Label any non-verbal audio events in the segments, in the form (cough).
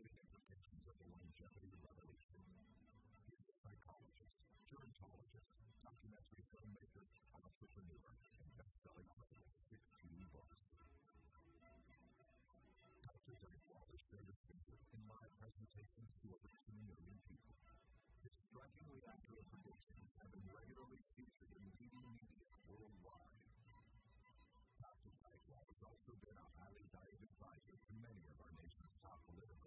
longevity revolution. He is a psychologist, gerontologist, documentary filmmaker, entrepreneur, and best-selling author with 16 books. Dr. Dychtwald shared his in presentations to over 2 million people. His strikingly accurate predictions have been regularly featured in leading media worldwide. Dr. Dychtwald has also been a highly valued advisor to many of our nation's top political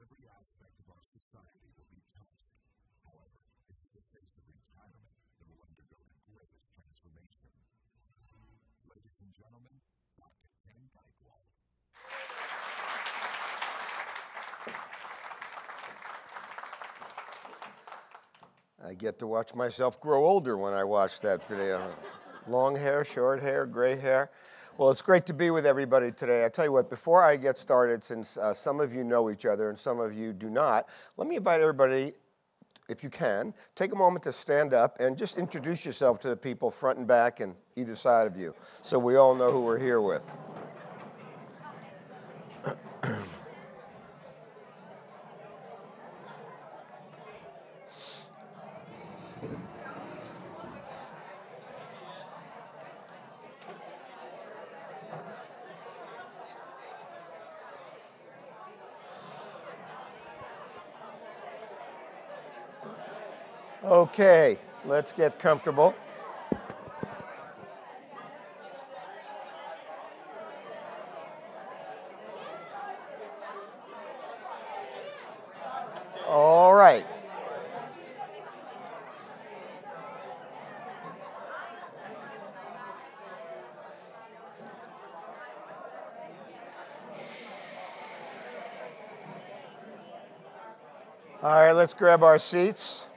Every aspect of our society will be. However, it's the of retirement that will undergo the greatest transformation. Ladies and gentlemen, Dr. Ken Dychtwald. I get to watch myself grow older when I watch that video. Long hair, short hair, gray hair. Well, it's great to be with everybody today. I tell you what, before I get started, since uh, some of you know each other and some of you do not, let me invite everybody, if you can, take a moment to stand up and just introduce yourself to the people front and back and either side of you so we all know who we're here with. Okay, let's get comfortable. All right. All right, let's grab our seats.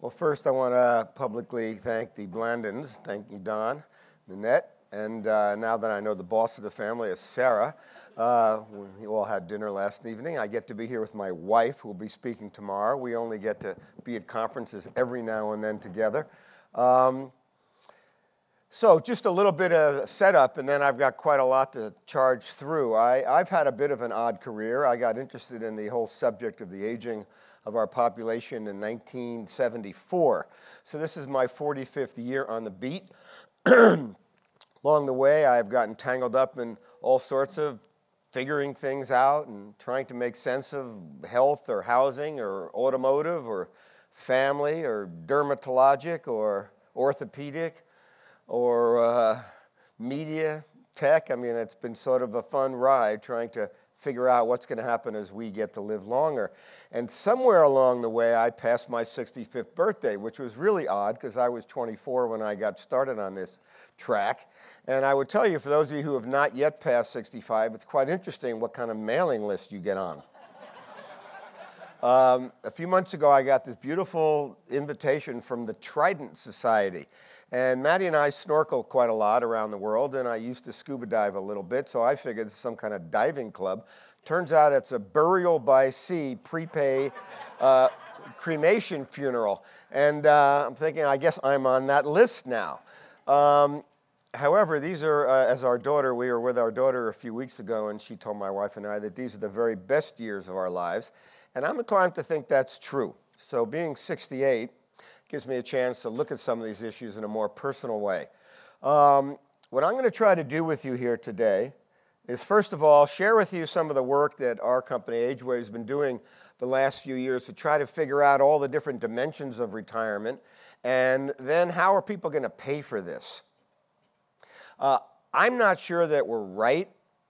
Well, first, I want to publicly thank the Blandons. Thank you, Don, Nanette, and uh, now that I know the boss of the family is Sarah. Uh, we all had dinner last evening. I get to be here with my wife, who will be speaking tomorrow. We only get to be at conferences every now and then together. Um, so, just a little bit of setup, and then I've got quite a lot to charge through. I, have had a bit of an odd career. I got interested in the whole subject of the aging of our population in 1974. So, this is my 45th year on the beat. (clears throat) Along the way, I've gotten tangled up in all sorts of figuring things out and trying to make sense of health or housing or automotive or family or dermatologic or orthopedic or uh, media, tech. I mean, it's been sort of a fun ride trying to figure out what's going to happen as we get to live longer. And somewhere along the way, I passed my 65th birthday, which was really odd because I was 24 when I got started on this track. And I would tell you, for those of you who have not yet passed 65, it's quite interesting what kind of mailing list you get on. (laughs) um, a few months ago, I got this beautiful invitation from the Trident Society. And Maddie and I snorkel quite a lot around the world, and I used to scuba dive a little bit, so I figured it's some kind of diving club. Turns out it's a burial by sea prepay uh, cremation funeral. And uh, I'm thinking, I guess I'm on that list now. Um, however, these are, uh, as our daughter, we were with our daughter a few weeks ago, and she told my wife and I that these are the very best years of our lives. And I'm inclined to think that's true. So, being 68, gives me a chance to look at some of these issues in a more personal way. Um, what I'm going to try to do with you here today is, first of all, share with you some of the work that our company, Age Wave, has been doing the last few years to try to figure out all the different dimensions of retirement, and then how are people going to pay for this? Uh, I'm not sure that we're right,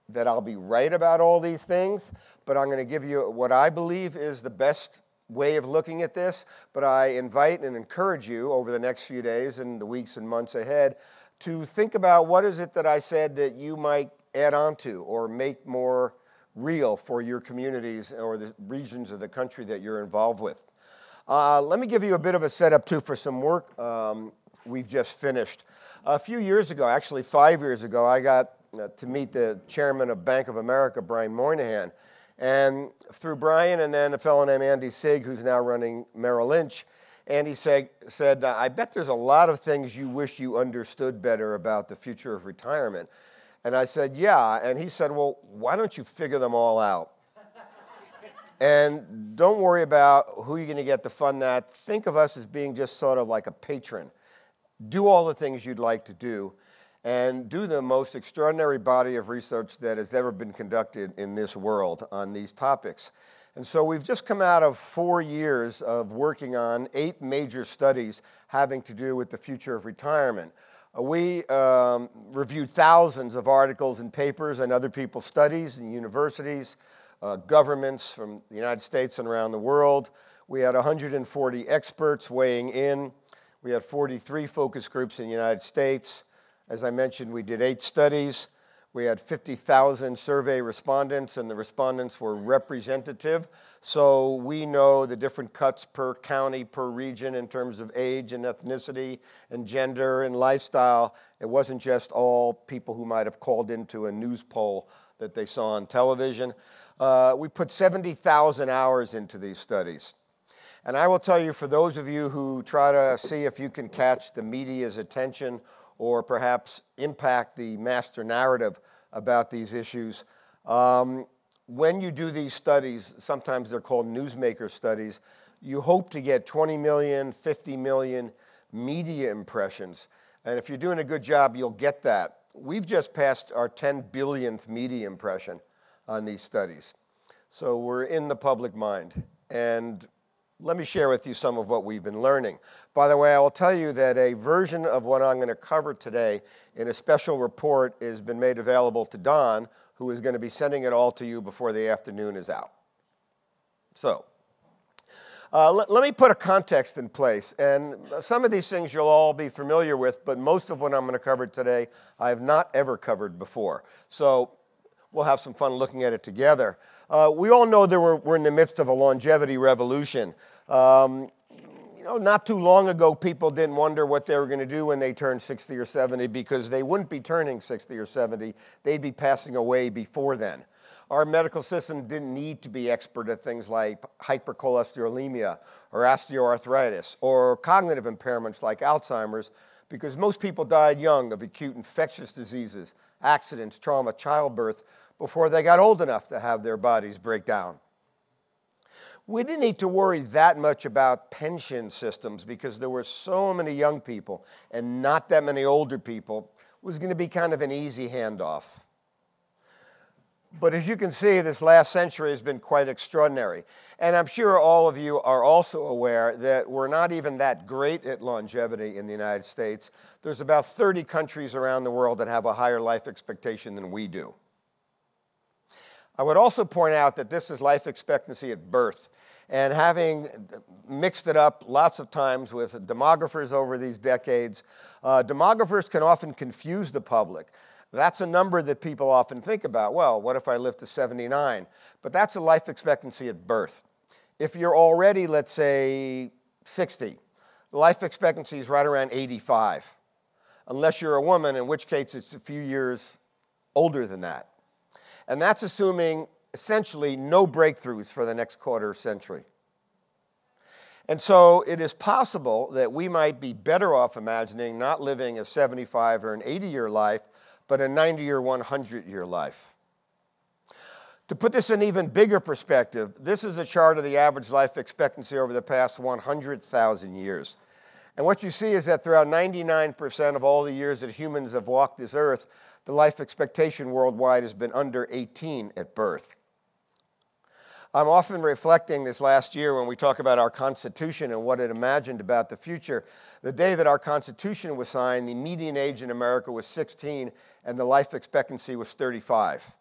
that I'll be right about all these things, but I'm going to give you what I believe is the best way of looking at this, but I invite and encourage you over the next few days and the weeks and months ahead to think about what is it that I said that you might add on to or make more real for your communities or the regions of the country that you're involved with. Uh, let me give you a bit of a setup too for some work um, we've just finished. A few years ago, actually five years ago, I got uh, to meet the chairman of Bank of America, Brian Moynihan. And through Brian and then a fellow named Andy Sieg, who's now running Merrill Lynch, Andy said, said I bet there's a lot of things you wish you understood better about the future of retirement. And I said, Yeah. And he said, Well, why don't you figure them all out? (laughs) and don't worry about who you're going to get to fund that. Think of us as being just sort of like a patron. Do all the things you'd like to do and do the most extraordinary body of research that has ever been conducted in this world on these topics. And so we've just come out of four years of working on eight major studies having to do with the future of retirement. Uh, we um, reviewed thousands of articles and papers and other people's studies in universities, uh, governments from the United States and around the world. We had 140 experts weighing in. We had 43 focus groups in the United States. As I mentioned, we did eight studies. We had 50,000 survey respondents, and the respondents were representative. So we know the different cuts per county, per region in terms of age and ethnicity and gender and lifestyle. It wasn't just all people who might have called into a news poll that they saw on television. Uh, we put 70,000 hours into these studies. And I will tell you, for those of you who try to see if you can catch the media's attention or perhaps impact the master narrative about these issues. Um, when you do these studies, sometimes they're called newsmaker studies, you hope to get 20 million, 50 million media impressions. And if you're doing a good job, you'll get that. We've just passed our 10 billionth media impression on these studies. So we're in the public mind. And let me share with you some of what we've been learning. By the way, I will tell you that a version of what I'm going to cover today in a special report has been made available to Don, who is going to be sending it all to you before the afternoon is out. So, uh, let, let, me put a context in place. And some of these things you'll all be familiar with, but most of what I'm going to cover today I have not ever covered before. So, we'll have some fun looking at it together. Uh, we all know that we're, we're in the midst of a longevity revolution. Um, you know, not too long ago, people didn't wonder what they were going to do when they turned 60 or 70 because they wouldn't be turning 60 or 70. They'd be passing away before then. Our medical system didn't need to be expert at things like hypercholesterolemia or osteoarthritis or cognitive impairments like Alzheimer's because most people died young of acute infectious diseases, accidents, trauma, childbirth before they got old enough to have their bodies break down we didn't need to worry that much about pension systems because there were so many young people and not that many older people. It was going to be kind of an easy handoff. But as you can see, this last century has been quite extraordinary. And I'm sure all of you are also aware that we're not even that great at longevity in the United States. There's about 30 countries around the world that have a higher life expectation than we do. I would also point out that this is life expectancy at birth. And having mixed it up lots of times with demographers over these decades, uh, demographers can often confuse the public. That's a number that people often think about. Well, what if I live to 79? But that's a life expectancy at birth. If you're already, let's say, 60, life expectancy is right around 85, unless you're a woman, in which case it's a few years older than that. And that's assuming essentially no breakthroughs for the next quarter century. And so it is possible that we might be better off imagining not living a 75 or an 80 year life, but a 90 or 100 year life. To put this in even bigger perspective, this is a chart of the average life expectancy over the past 100,000 years. And what you see is that throughout 99% of all the years that humans have walked this earth, the life expectation worldwide has been under 18 at birth. I'm often reflecting this last year when we talk about our Constitution and what it imagined about the future. The day that our Constitution was signed, the median age in America was 16 and the life expectancy was 35.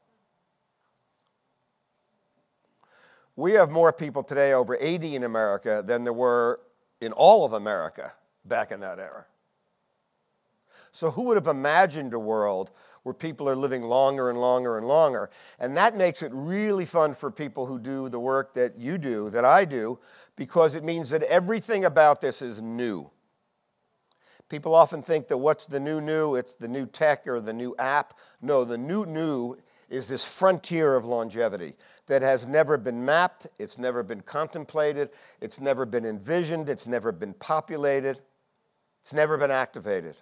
We have more people today over 80 in America than there were in all of America back in that era. So, who would have imagined a world where people are living longer and longer and longer. And that makes it really fun for people who do the work that you do, that I do, because it means that everything about this is new. People often think that what's the new new? It's the new tech or the new app. No, the new new is this frontier of longevity that has never been mapped, it's never been contemplated, it's never been envisioned, it's never been populated, it's never been activated.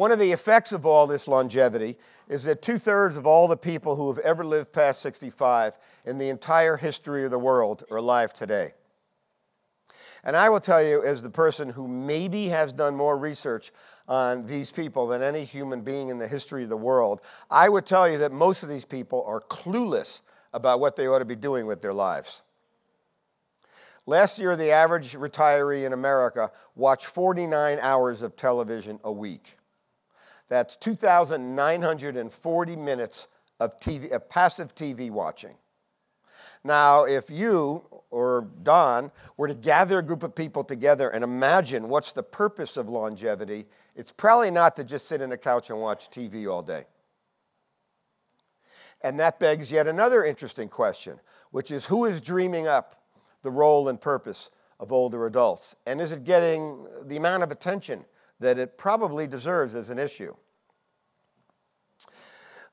One of the effects of all this longevity is that two thirds of all the people who have ever lived past 65 in the entire history of the world are alive today. And I will tell you, as the person who maybe has done more research on these people than any human being in the history of the world, I would tell you that most of these people are clueless about what they ought to be doing with their lives. Last year, the average retiree in America watched 49 hours of television a week. That's 2,940 minutes of, TV, of passive TV watching. Now, if you or Don were to gather a group of people together and imagine what's the purpose of longevity, it's probably not to just sit in a couch and watch TV all day. And that begs yet another interesting question, which is who is dreaming up the role and purpose of older adults? And is it getting the amount of attention that it probably deserves as an issue?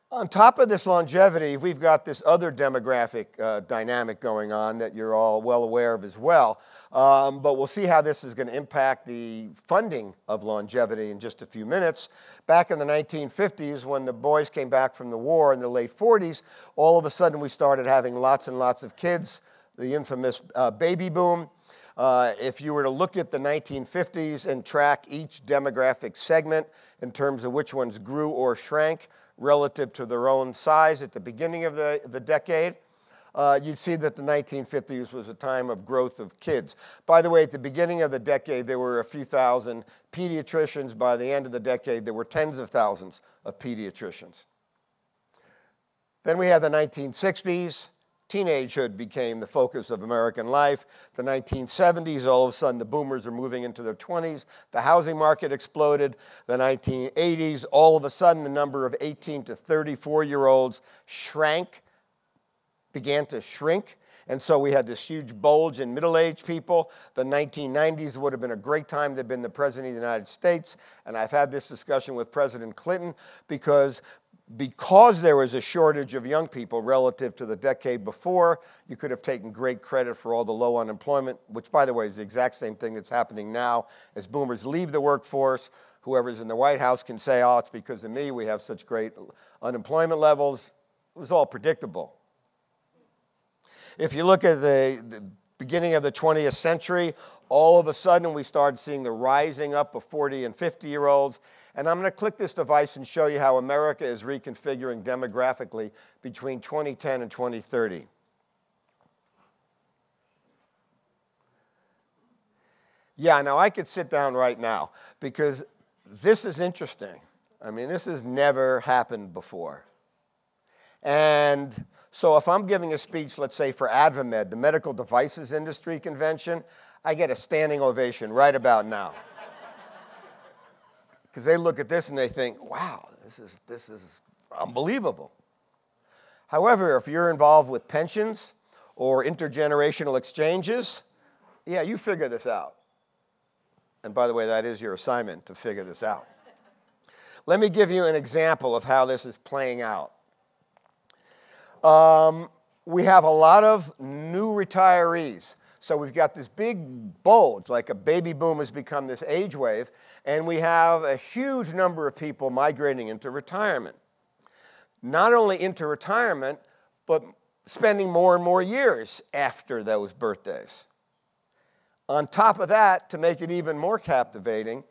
On top of this longevity, we've got this other demographic uh, dynamic going on that you're all well aware of as well. Um, but we'll see how this is going to impact the funding of longevity in just a few minutes. Back in the 1950s, when the boys came back from the war in the late 40s, all of a sudden we started having lots and lots of kids, the infamous uh, baby boom. Uh, if you were to look at the 1950s and track each demographic segment in terms of which ones grew or shrank, relative to their own size at the beginning of the, the decade, uh, you'd see that the 1950s was a time of growth of kids. By the way, at the beginning of the decade, there were a few thousand pediatricians. By the end of the decade, there were tens of thousands of pediatricians. Then we have the 1960s, Teenagehood became the focus of American life. The 1970s, all of a sudden, the boomers are moving into their 20s. The housing market exploded. The 1980s, all of a sudden, the number of 18 to 34 year olds shrank, began to shrink. And so we had this huge bulge in middle aged people. The 1990s would have been a great time to have been the President of the United States. And I've had this discussion with President Clinton because because there was a shortage of young people relative to the decade before, you could have taken great credit for all the low unemployment, which, by the way, is the exact same thing that's happening now. As boomers leave the workforce, whoever's in the White House can say, oh, it's because of me, we have such great unemployment levels. It was all predictable. If you look at the, the beginning of the 20th century, all of a sudden we started seeing the rising up of 40 and 50 year olds. And I'm going to click this device and show you how America is reconfiguring demographically between 2010 and 2030. Yeah, now I could sit down right now because this is interesting. I mean, this has never happened before. And so if I'm giving a speech, let's say for AdvaMed, the medical devices industry convention, I get a standing ovation right about now because they look at this and they think, wow, this is, this is unbelievable. However, if you're involved with pensions or intergenerational exchanges, yeah, you figure this out. And by the way, that is your assignment to figure this out. Let me give you an example of how this is playing out. Um, we have a lot of new retirees. So we've got this big bulge, like a baby boom has become this age wave, and we have a huge number of people migrating into retirement. Not only into retirement, but spending more and more years after those birthdays. On top of that, to make it even more captivating,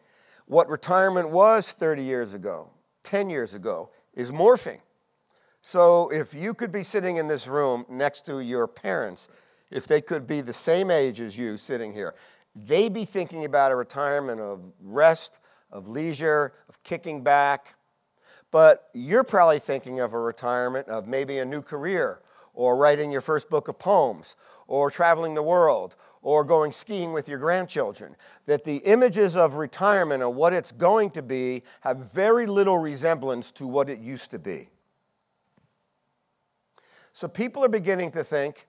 what retirement was 30 years ago, 10 years ago, is morphing. So if you could be sitting in this room next to your parents, if they could be the same age as you sitting here, they be thinking about a retirement of rest, of leisure, of kicking back. But you're probably thinking of a retirement of maybe a new career, or writing your first book of poems, or traveling the world, or going skiing with your grandchildren. That the images of retirement and what it's going to be have very little resemblance to what it used to be. So people are beginning to think,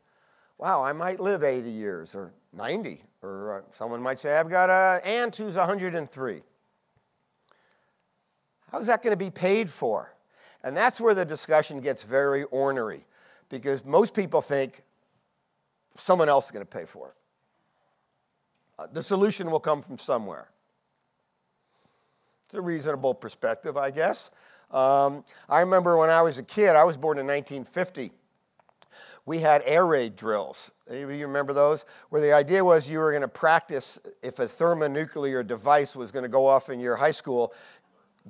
wow, I might live 80 years or 90 Or someone might say, I've got an aunt who's 103. How's that going to be paid for? And that's where the discussion gets very ornery because most people think someone else is going to pay for it. Uh, the solution will come from somewhere. It's a reasonable perspective, I guess. Um, I remember when I was a kid, I was born in 1950. We had air raid drills. Any of you remember those? Where the idea was you were going to practice if a thermonuclear device was going to go off in your high school,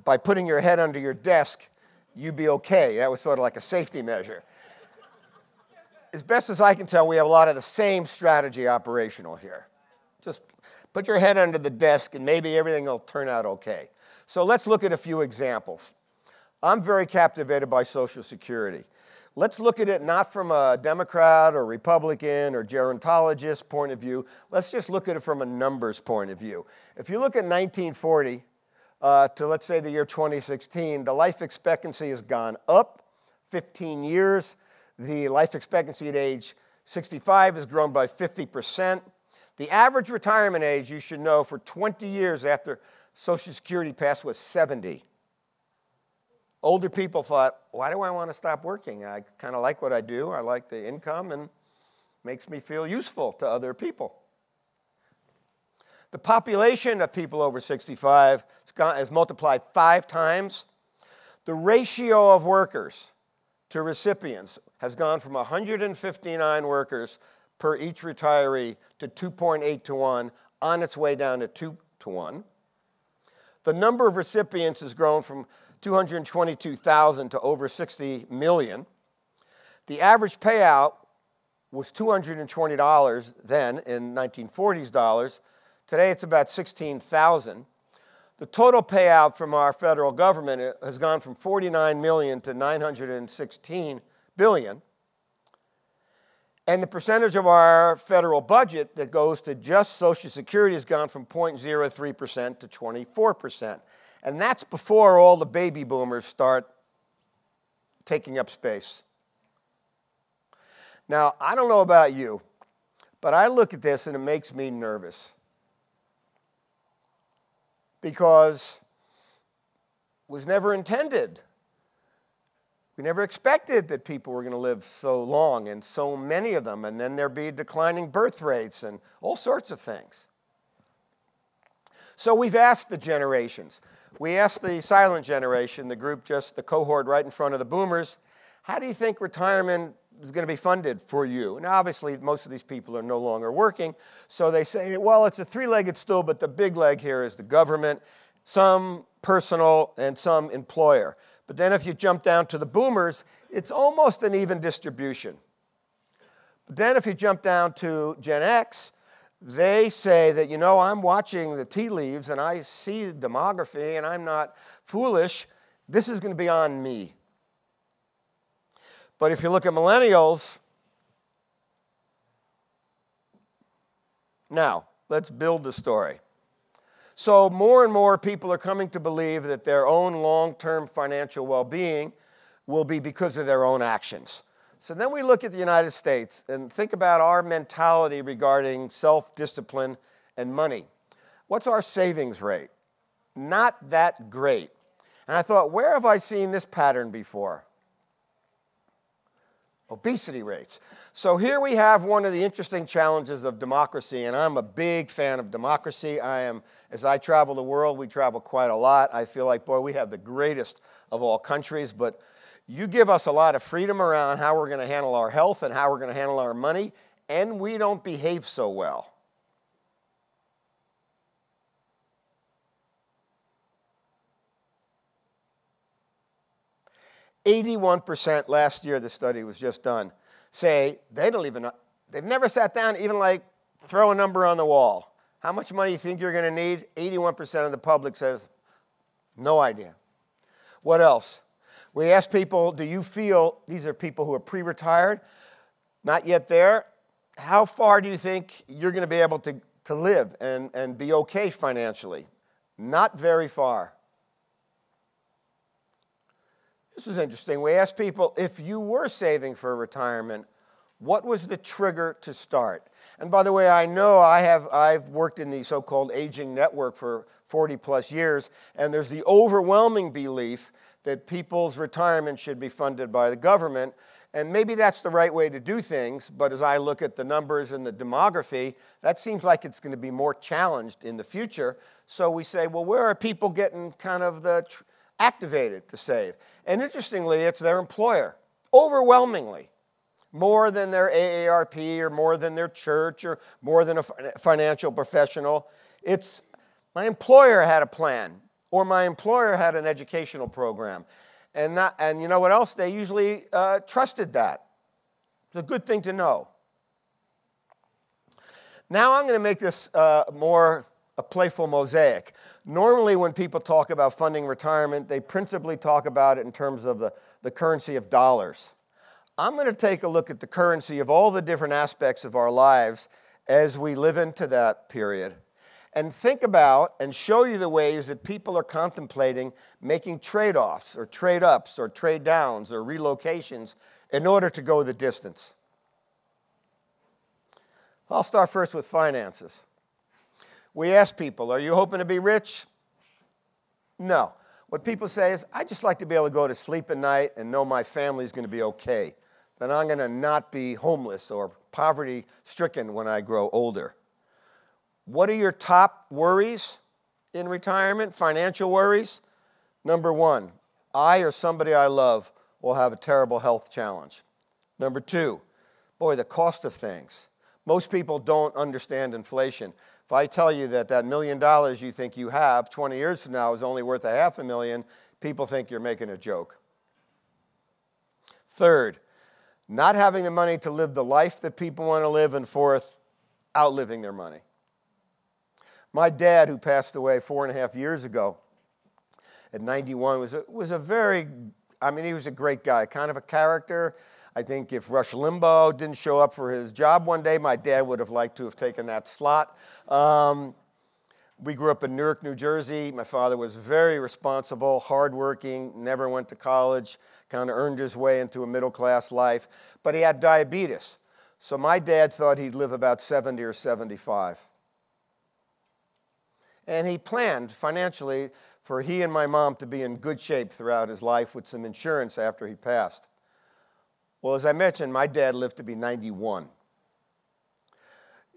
by putting your head under your desk, you'd be okay. That was sort of like a safety measure. as best as I can tell, we have a lot of the same strategy operational here. Just put your head under the desk and maybe everything will turn out okay. So let's look at a few examples. I'm very captivated by Social Security. Let's look at it not from a Democrat or Republican or gerontologist point of view. Let's just look at it from a numbers point of view. If you look at 1940 uh, to, let's say, the year 2016, the life expectancy has gone up 15 years. The life expectancy at age 65 has grown by 50%. The average retirement age, you should know, for 20 years after Social Security passed was 70. Older people thought, why do I want to stop working? I kind of like what I do. I like the income and makes me feel useful to other people. The population of people over 65 has multiplied five times. The ratio of workers to recipients has gone from 159 workers per each retiree to 2.8 to 1, on its way down to 2 to 1. The number of recipients has grown from 222,000 to over 60 million. The average payout was $220 then in 1940s dollars. Today it's about 16,000. The total payout from our federal government uh, has gone from 49 million to 916 billion. And the percentage of our federal budget that goes to just Social Security has gone from 0.03% to 24%. And that's before all the baby boomers start taking up space. Now, I don't know about you, but I look at this and it makes me nervous because it was never intended. We never expected that people were going to live so long and so many of them, and then there'd be declining birth rates and all sorts of things. So we've asked the generations. We asked the silent generation, the group just the cohort right in front of the boomers, how do you think retirement is going to be funded for you. And obviously, most of these people are no longer working. So they say, well, it's a three legged stool, but the big leg here is the government, some personal, and some employer. But then if you jump down to the boomers, it's almost an even distribution. But then if you jump down to Gen X, they say that, you know, I'm watching the tea leaves and I see demography and I'm not foolish. This is going to be on me. But if you look at millennials, now let's build the story. So, more and more people are coming to believe that their own long term financial well being will be because of their own actions. So, then we look at the United States and think about our mentality regarding self discipline and money. What's our savings rate? Not that great. And I thought, where have I seen this pattern before? obesity rates. So here we have one of the interesting challenges of democracy, and I'm a big fan of democracy. I am, as I travel the world, we travel quite a lot. I feel like, boy, we have the greatest of all countries, but you give us a lot of freedom around how we're going to handle our health and how we're going to handle our money, and we don't behave so well. 81% last year, the study was just done, say they don't even, they've never sat down, even like throw a number on the wall. How much money do you think you're going to need? 81% of the public says, no idea. What else? We ask people, do you feel, these are people who are pre retired, not yet there, how far do you think you're going to be able to, to live and, and be okay financially? Not very far. This is interesting. We asked people if you were saving for retirement, What was the trigger to start? And by the way, I know I have, I've worked in the so called aging network for 40 plus years, and there's the overwhelming belief that people's retirement should be funded by the government. And maybe that's the right way to do things, but as I look at the numbers and the demography, that seems like it's going to be more challenged in the future. So we say, well, where are people getting kind of the activated to save? And interestingly, it's their employer, overwhelmingly more than their AARP or more than their church or more than a financial professional. It's my employer had a plan or my employer had an educational program. And, and you know what else? They usually uh, trusted that. It's a good thing to know. Now I'm going to make this uh, more a playful mosaic. Normally, when people talk about funding retirement, they principally talk about it in terms of the, the currency of dollars. I'm going to take a look at the currency of all the different aspects of our lives as we live into that period and think about and show you the ways that people are contemplating making trade offs or trade ups or trade downs or relocations in order to go the distance. I'll start first with finances. We ask people, Are you hoping to be rich? No. What people say is, I just like to be able to go to sleep at night and know my family's going to be okay that I'm going to not be homeless or poverty stricken when I grow older. What are your top worries in retirement? Financial worries? Number one, I or somebody I love will have a terrible health challenge. Number two, boy, the cost of things. Most people don't understand inflation. If I tell you that that million dollars you think you have 20 years from now is only worth a half a million, people think you're making a joke. Third, not having the money to live the life that people want to live, and fourth, outliving their money. My dad, who passed away four and a half years ago at 91, was a, was a very, I mean, he was a great guy, kind of a character. I think if Rush Limbaugh didn't show up for his job one day, my dad would have liked to have taken that slot. Um, we grew up in Newark, New Jersey. My father was very responsible, hardworking, never went to college, kind of earned his way into a middle class life, but he had diabetes. So my dad thought he'd live about 70 or 75. And he planned financially for he and my mom to be in good shape throughout his life with some insurance after he passed. Well, as I mentioned, my dad lived to be 91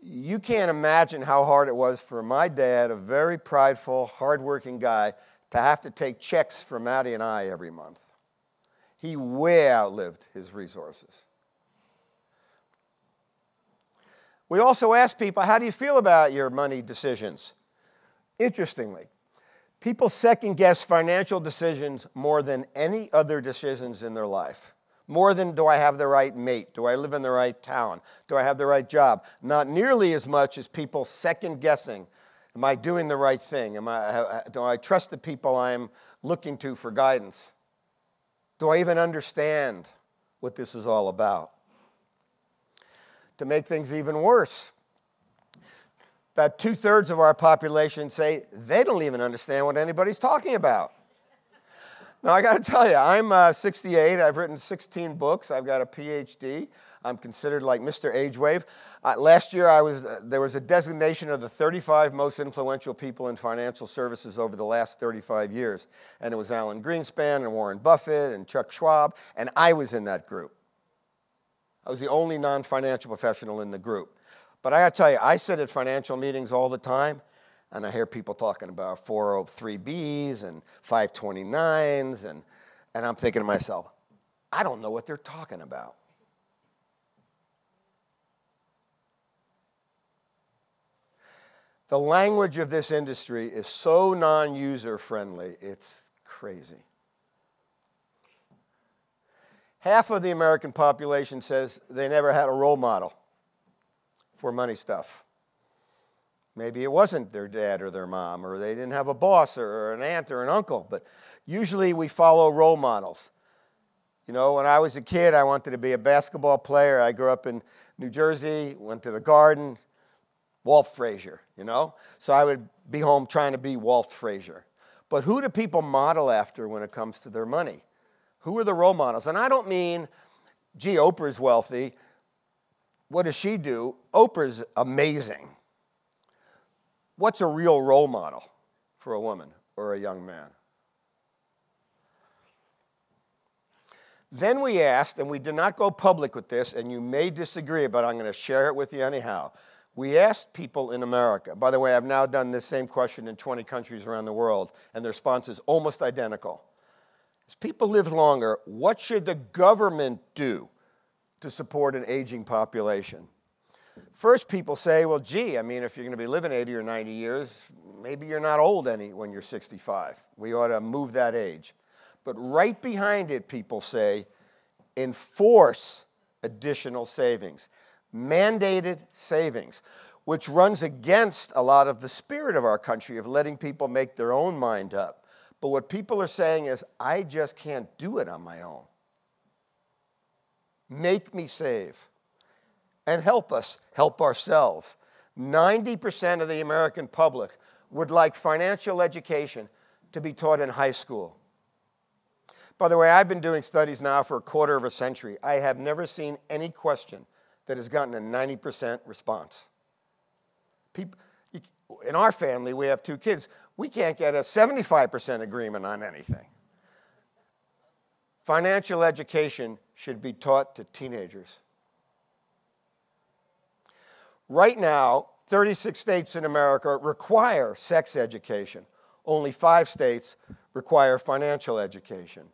you can't imagine how hard it was for my dad, a very prideful, hardworking guy, to have to take checks from Maddie and I every month. He way outlived his resources. We also ask people, how do you feel about your money decisions? Interestingly, people second guess financial decisions more than any other decisions in their life. More than do I have the right mate? Do I live in the right town? Do I have the right job? Not nearly as much as people second guessing. Am I doing the right thing? Am I, do I trust the people I'm looking to for guidance? Do I even understand what this is all about? To make things even worse, about two thirds of our population say they don't even understand what anybody's talking about. Now, I got to tell you, I'm uh, 68. I've written 16 books. I've got a PhD. I'm considered like Mr. Age Wave. Uh, last year, I was, uh, there was a designation of the 35 most influential people in financial services over the last 35 years. And it was Alan Greenspan and Warren Buffett and Chuck Schwab, and I was in that group. I was the only non financial professional in the group. But I got to tell you, I sit at financial meetings all the time, and I hear people talking about 403Bs and 529s, and, and I'm thinking to myself, I don't know what they're talking about. The language of this industry is so non user friendly, it's crazy. Half of the American population says they never had a role model for money stuff. Maybe it wasn't their dad or their mom, or they didn't have a boss or an aunt or an uncle, but usually we follow role models. You know, when I was a kid, I wanted to be a basketball player. I grew up in New Jersey, went to the garden, Walt Frazier, you know? So I would be home trying to be Walt Frazier. But who do people model after when it comes to their money? Who are the role models? And I don't mean, gee, Oprah's wealthy. What does she do? Oprah's amazing. What's a real role model for a woman or a young man? Then we asked, and we did not go public with this, and you may disagree, but I'm going to share it with you anyhow. We asked people in America, by the way, I've now done this same question in 20 countries around the world, and the response is almost identical. As people live longer, what should the government do to support an aging population? First, people say, well, gee, I mean, if you're going to be living 80 or 90 years, maybe you're not old any when you're 65. We ought to move that age. But right behind it, people say, enforce additional savings, mandated savings, which runs against a lot of the spirit of our country of letting people make their own mind up. But what people are saying is, I just can't do it on my own. Make me save and help us help ourselves. 90% of the American public would like financial education to be taught in high school. By the way, I've been doing studies now for a quarter of a century. I have never seen any question that has gotten a 90% response. People, in our family, we have two kids. We can't get a 75% agreement on anything. Financial education should be taught to teenagers. Right now, 36 states in America require sex education. Only five states require financial education.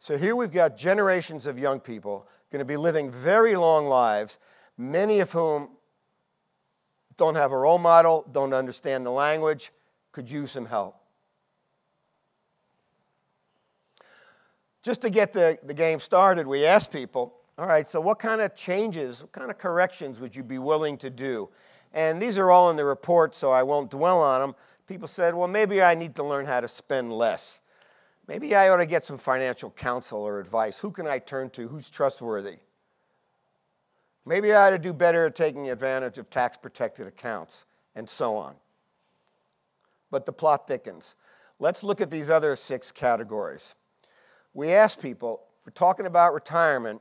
So here we've got generations of young people going to be living very long lives, many of whom don't have a role model, don't understand the language, could use some help. Just to get the, the game started, we asked people all right, so what kind of changes, what kind of corrections would you be willing to do? And these are all in the report, so I won't dwell on them. People said, well, maybe I need to learn how to spend less. Maybe I ought to get some financial counsel or advice. Who can I turn to? Who's trustworthy? Maybe I ought to do better at taking advantage of tax protected accounts, and so on. But the plot thickens. Let's look at these other six categories. We ask people, we're talking about retirement,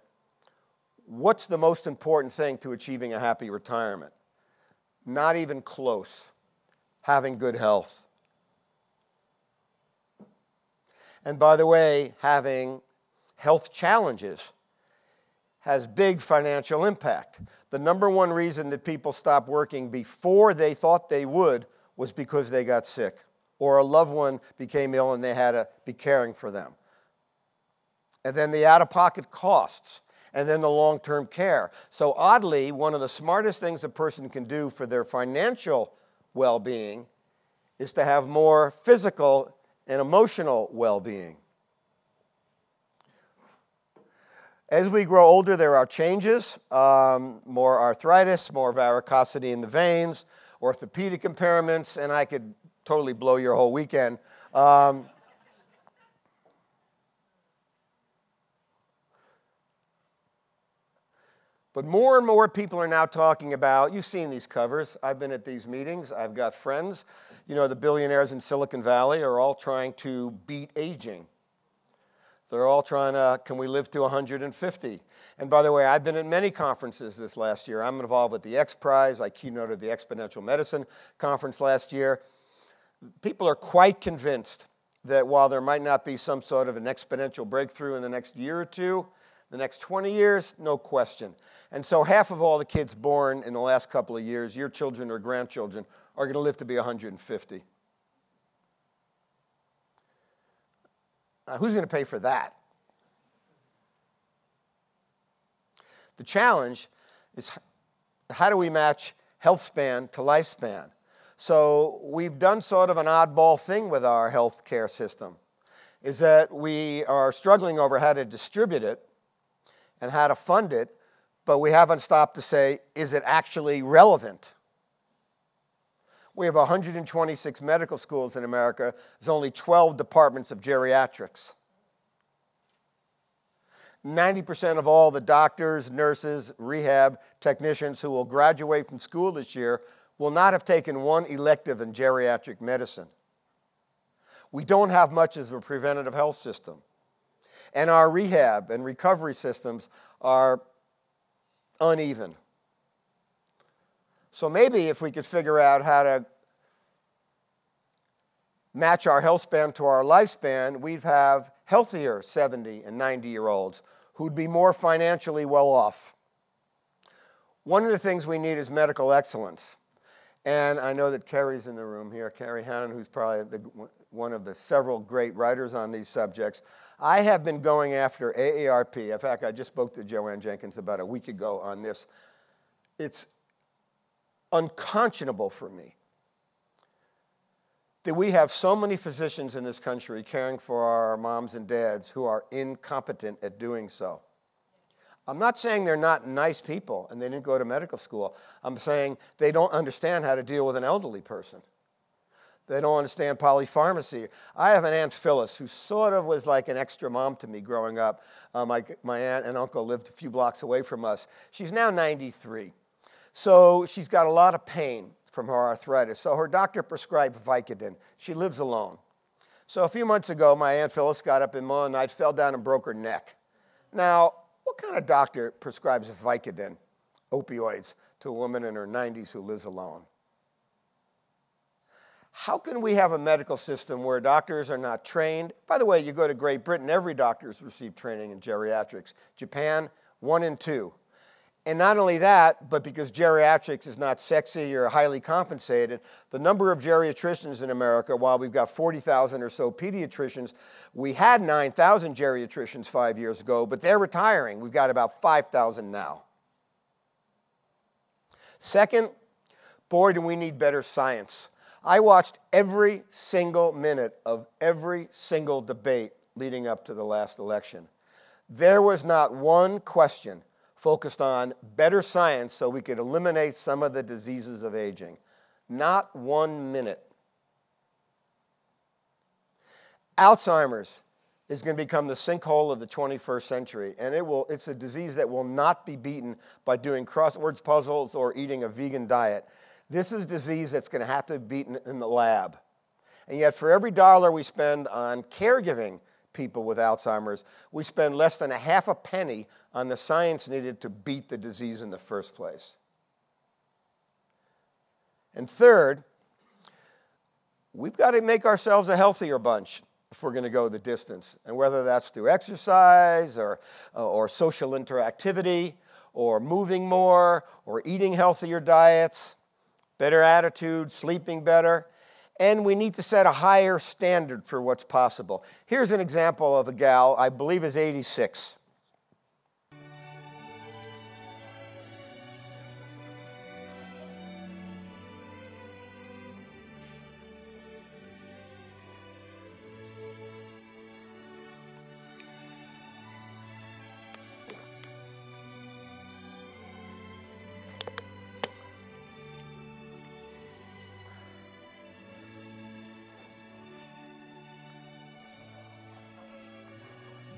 What's the most important thing to achieving a happy retirement? Not even close. Having good health. And by the way, having health challenges has big financial impact. The number one reason that people stop working before they thought they would was because they got sick or a loved one became ill and they had to be caring for them. And then the out of pocket costs and then the long term care. So, oddly, one of the smartest things a person can do for their financial well being is to have more physical and emotional well being. As we grow older, there are changes um, more arthritis, more varicosity in the veins, orthopedic impairments, and I could totally blow your whole weekend. Um, But more and more people are now talking about, you've seen these covers. I've been at these meetings. I've got friends. You know, the billionaires in Silicon Valley are all trying to beat aging. They're all trying to, can we live to 150? And by the way, I've been at many conferences this last year. I'm involved with the X Prize. I keynoted the Exponential Medicine Conference last year. People are quite convinced that while there might not be some sort of an exponential breakthrough in the next year or two, the next 20 years, no question. And so half of all the kids born in the last couple of years, your children or grandchildren, are going to live to be 150. Now, who's going to pay for that? The challenge is how do we match health span to lifespan? So we've done sort of an oddball thing with our health care system, is that we are struggling over how to distribute it and how to fund it but we haven't stopped to say, is it actually relevant? We have 126 medical schools in America. There's only 12 departments of geriatrics. 90% of all the doctors, nurses, rehab technicians who will graduate from school this year will not have taken one elective in geriatric medicine. We don't have much as a preventative health system. And our rehab and recovery systems are uneven. So maybe if we could figure out how to match our health span to our lifespan, we'd have healthier 70 and 90 year olds who'd be more financially well off. One of the things we need is medical excellence. And I know that Kerry's in the room here, Kerry Hannon, who's probably the, one of the several great writers on these subjects. I have been going after AARP. In fact, I just spoke to Jo Ann Jenkins about a week ago on this. It's unconscionable for me that we have so many physicians in this country caring for our moms and dads who are incompetent at doing so. I'm not saying they're not nice people and they didn't go to medical school. I'm saying they don't understand how to deal with an elderly person. They don't understand polypharmacy. I have an Aunt Phyllis who sort of was like an extra mom to me growing up. Uh, my, my aunt and uncle lived a few blocks away from us. She's now 93. So she's got a lot of pain from her arthritis. So her doctor prescribed Vicodin. She lives alone. So a few months ago, my Aunt Phyllis got up in the middle of the night, fell down and broke her neck. Now, what kind of doctor prescribes Vicodin, opioids, to a woman in her 90s who lives alone? How can we have a medical system where doctors are not trained? By the way, you go to Great Britain, every doctor has received training in geriatrics. Japan, one in two. And not only that, but because geriatrics is not sexy or highly compensated, the number of geriatricians in America, while we've got 40,000 or so pediatricians, we had 9,000 geriatricians five years ago, but they're retiring. We've got about 5,000 now. Second, boy, do we need better science. I watched every single minute of every single debate leading up to the last election. There was not one question focused on better science so we could eliminate some of the diseases of aging. Not one minute. Alzheimer's is going to become the sinkhole of the 21st century, and it will, it's a disease that will not be beaten by doing crosswords puzzles or eating a vegan diet. This is disease that's going to have to be beaten in the lab. And yet, for every dollar we spend on caregiving people with Alzheimer's, we spend less than a half a penny on the science needed to beat the disease in the first place. And third, we've got to make ourselves a healthier bunch if we're going to go the distance. And whether that's through exercise or, uh, or social interactivity or moving more or eating healthier diets, better attitude, sleeping better. And we need to set a higher standard for what's possible. Here's an example of a gal, I believe is 86.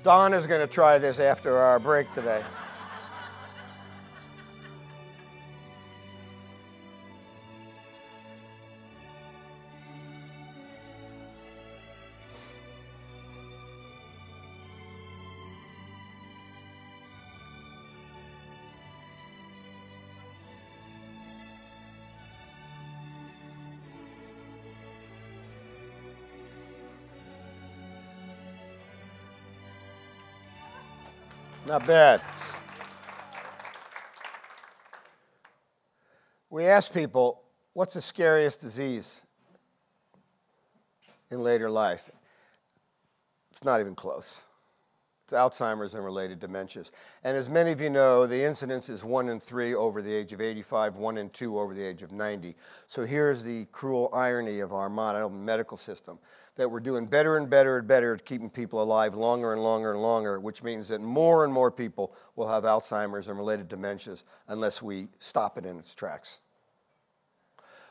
Don is going to try this after our break today. Not bad. We ask people, what's the scariest disease in later life? It's not even close. Alzheimer's and related dementias. And as many of you know, the incidence is one in three over the age of 85, one in two over the age of 90. So here's the cruel irony of our modern medical system that we're doing better and better and better at keeping people alive longer and longer and longer, which means that more and more people will have Alzheimer's and related dementias unless we stop it in its tracks.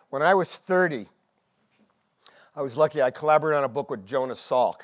When I was 30, I was lucky. I collaborated on a book with Jonas Salk,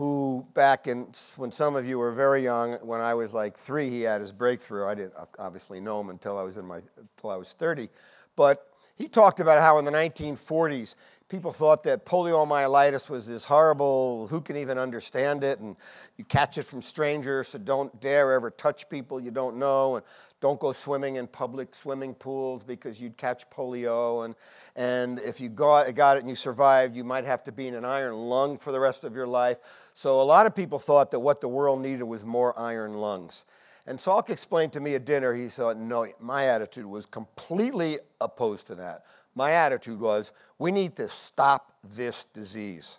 who back in when some of you were very young, when I was like three, he had his breakthrough. I didn't obviously know him until I was in my until I was 30, but he talked about how in the 1940s people thought that poliomyelitis was this horrible, who can even understand it? And you catch it from strangers, so don't dare ever touch people you don't know. And don't go swimming in public swimming pools because you'd catch polio. And, and if you got, got it and you survived, you might have to be in an iron lung for the rest of your life. So a lot of people thought that what the world needed was more iron lungs. And Salk explained to me at dinner, he said, no, my attitude was completely opposed to that. My attitude was, we need to stop this disease.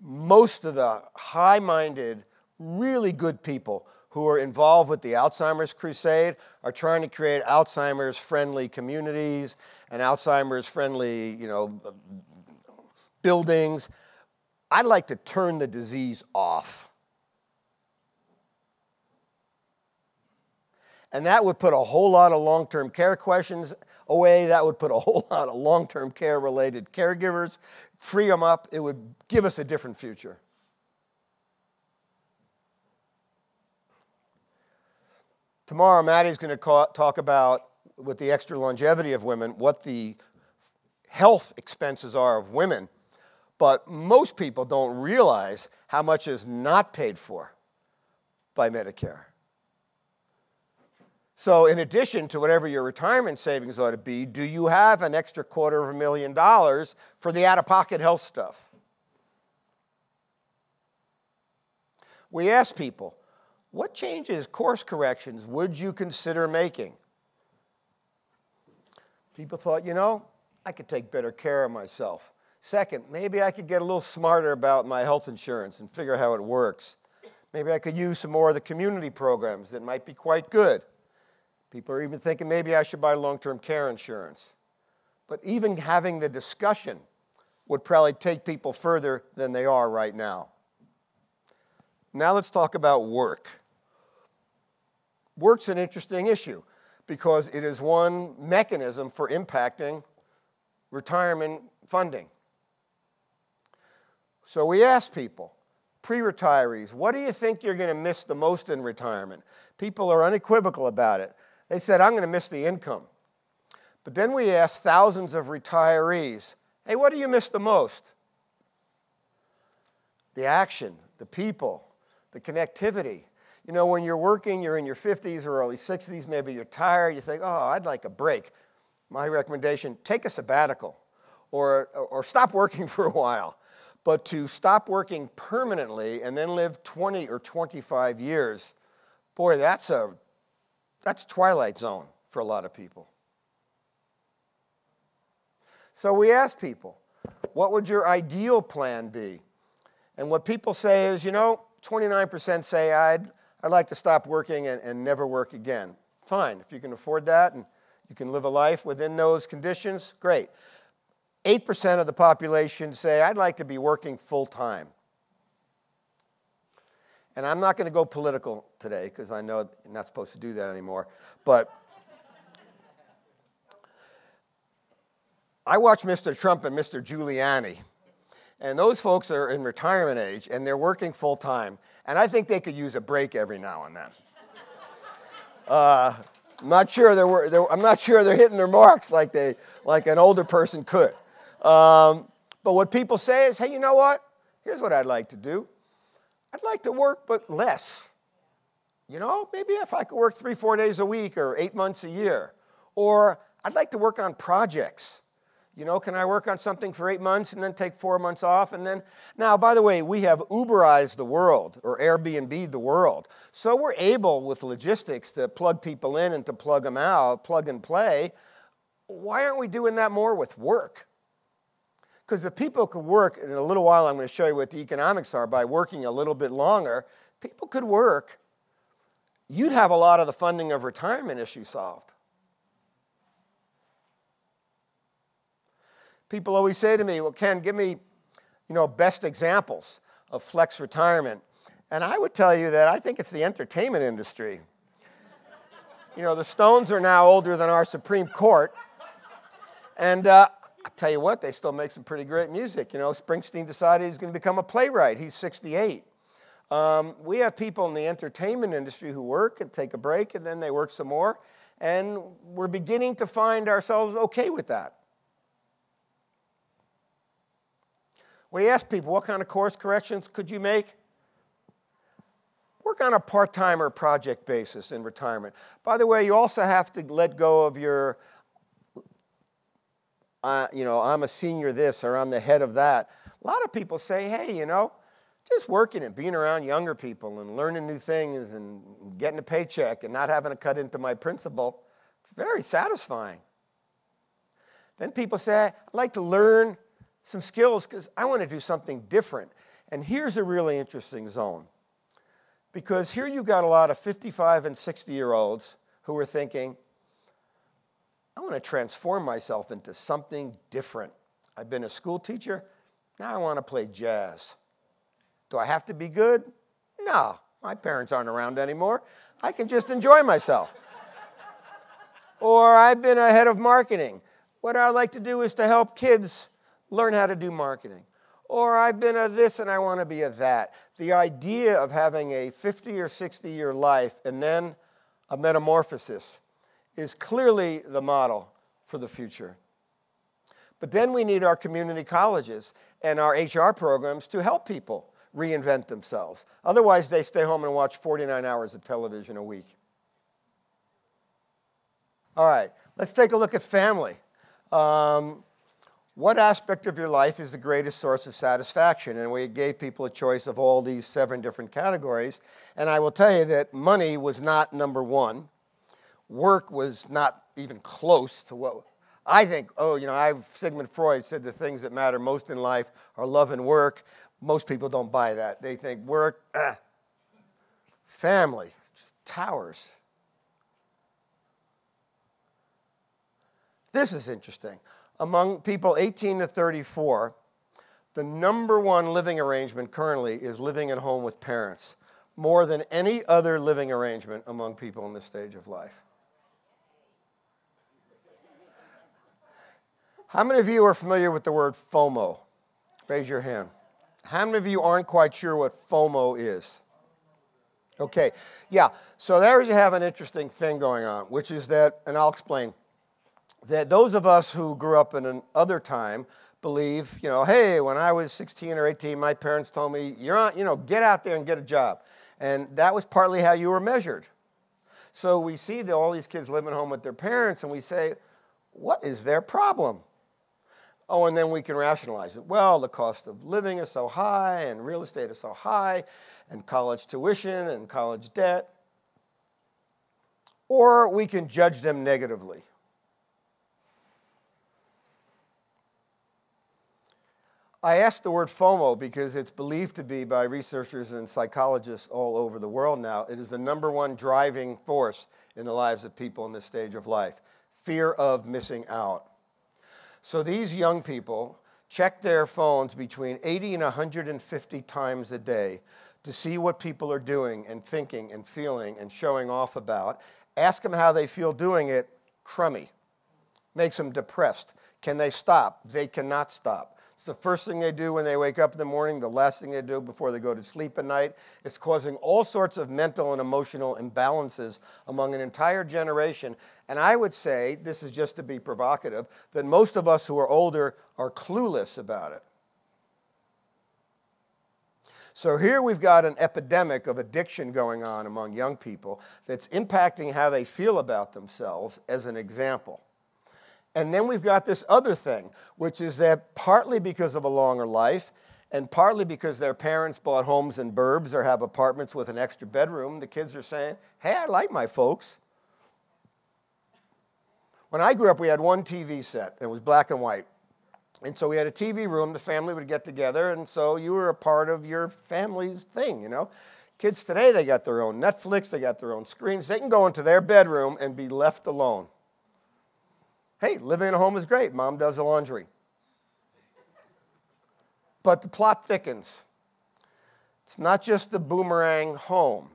Most of the high minded, really good people who are involved with the Alzheimer's crusade are trying to create Alzheimer's friendly communities and Alzheimer's friendly, you know, buildings. I'd like to turn the disease off. And that would put a whole lot of long term care questions away. That would put a (laughs) whole lot of long term care related caregivers, free them up. It would give us a different future. Tomorrow, Maddy's going to talk about, with the extra longevity of women, what the health expenses are of women. But most people don't realize how much is not paid for by Medicare. So, in addition to whatever your retirement savings ought to be, do you have an extra quarter of a million dollars for the out of pocket health stuff? We ask people, what changes, course corrections, would you consider making? People thought, you know, I could take better care of myself. Second, maybe I could get a little smarter about my health insurance and figure out how it works. Maybe I could use some more of the community programs that might be quite good. People are even thinking maybe I should buy long term care insurance. But even having the discussion would probably take people further than they are right now. Now let's talk about work. Work's an interesting issue because it is one mechanism for impacting retirement funding. So we ask people, pre retirees, what do you think you're going to miss the most in retirement? People are unequivocal about it. They said, I'm going to miss the income. But then we asked thousands of retirees, hey, what do you miss the most? The action, the people, the connectivity. You know, when you're working, you're in your 50s or early 60s, maybe you're tired, you think, oh, I'd like a break. My recommendation take a sabbatical or, or stop working (laughs) for a while. But to stop working permanently and then live 20 or 25 years, boy, that's a that's twilight zone for a lot of people. So we ask people, what would your ideal plan be? And what people say is, you know, 29% say I'd, I'd like to stop working and, and never work again. Fine, if you can afford that and you can live a life within those conditions, great. 8% of the population say, I'd like to be working full time. And I'm not going to go political today because I know I'm not supposed to do that anymore. But I watch Mr. Trump and Mr. Giuliani. And those folks are in retirement age and they're working full time. And I think they could use a break every now and then. Uh, I'm not sure they're, they're, I'm not sure they're hitting their marks like, they, like an older person could. Um, but what people say is, hey, you know what? Here's what I'd like to do. I'd like to work, but less. You know, maybe if I could work three, four days a week or eight months a year. Or I'd like to work on projects. You know, can I work on something for eight months and then take four months off? And then, now, by the way, we have Uberized the world or Airbnb the world. So we're able with logistics to plug people in and to plug them out, plug and play. Why aren't we doing that more with work? Because if people could work, in a little while I'm going to show you what the economics are by working a little bit longer, people could work, you'd have a lot of the funding of retirement issue solved. People always say to me, well, Ken, give me, you know, best examples of flex retirement. And I would tell you that I think it's the entertainment industry. you know, the Stones are now older than our Supreme Court. And uh, I tell you what, they still make some pretty great music. You know, Springsteen decided he's going to become a playwright. He's 68. Um, we have people in the entertainment industry who work and take a break and then they work some more. And we're beginning to find ourselves okay with that. We ask people, what kind of course corrections could you make? Work on a part time or project basis in retirement. By the way, you also have to let go of your, you know, I'm a senior this or I'm the head of that. A lot of people say, hey, you know, just working and being around younger people and learning new things and getting a paycheck and not having to cut into my principal, it's very satisfying. Then people say, I'd like to learn some skills because I want to do something different. And here's a really interesting zone. Because here you've got a lot of 55 and 60 year olds who are thinking, I want to transform myself into something different. I've been a school teacher, now I want to play jazz. Do I have to be good? No, my parents aren't around anymore. I can just enjoy myself. (laughs) or I've been a head of marketing. What I like to do is to help kids learn how to do marketing. Or I've been a this and I want to be a that. The idea of having a 50 or 60 year life and then a metamorphosis is clearly the model for the future. But then we need our community colleges and our HR programs to help people reinvent themselves. Otherwise, they stay home and watch 49 hours of television a week. All right, let's take a look at family. Um, what aspect of your life is the greatest source of satisfaction? And we gave people a choice of all these seven different categories. And I will tell you that money was not number one. Work was not even close to what I think. Oh, you know, I've, Sigmund Freud said the things that matter most in life are love and work. Most people don't buy that. They think work, ah. family, towers. This is interesting. Among people 18 to 34, the number one living arrangement currently is living at home with parents, more than any other living arrangement among people in this stage of life. How many of you are familiar with the word FOMO? Raise your hand. How many of you aren't quite sure what FOMO is? Okay, yeah, so there you have an interesting thing going on, which is that, and I'll explain, that those of us who grew up in another time believe, you know, hey, when I was 16 or 18, my parents told me, you're on, you know, get out there and get a job. And that was partly how you were measured. So we see that all these kids living home with their parents, and we say, what is their problem? Oh, and then we can rationalize it. Well, the cost of living is so high, and real estate is so high, and college tuition and college debt. Or we can judge them negatively. I asked the word FOMO because it's believed to be by researchers and psychologists all over the world now. It is the number one driving force in the lives of people in this stage of life fear of missing out. So these young people check their phones between 80 and 150 times a day to see what people are doing and thinking and feeling and showing off about. Ask them how they feel doing it, crummy. Makes them depressed. Can they stop? They cannot stop. It's the first thing they do when they wake up in the morning, the last thing they do before they go to sleep at night. It's causing all sorts of mental and emotional imbalances among an entire generation. And I would say, this is just to be provocative, that most of us who are older are clueless about it. So here we've got an epidemic of addiction going on among young people that's impacting how they feel about themselves, as an example. And then we've got this other thing, which is that partly because of a longer life, and partly because their parents bought homes in burbs or have apartments with an extra bedroom, the kids are saying, Hey, I like my folks. When I grew up, we had one TV set, it was black and white. And so we had a TV room, the family would get together, and so you were a part of your family's thing, you know. Kids today, they got their own Netflix, they got their own screens. They can go into their bedroom and be left alone. Hey, living in a home is great. Mom does the laundry. But the plot thickens. It's not just the boomerang home.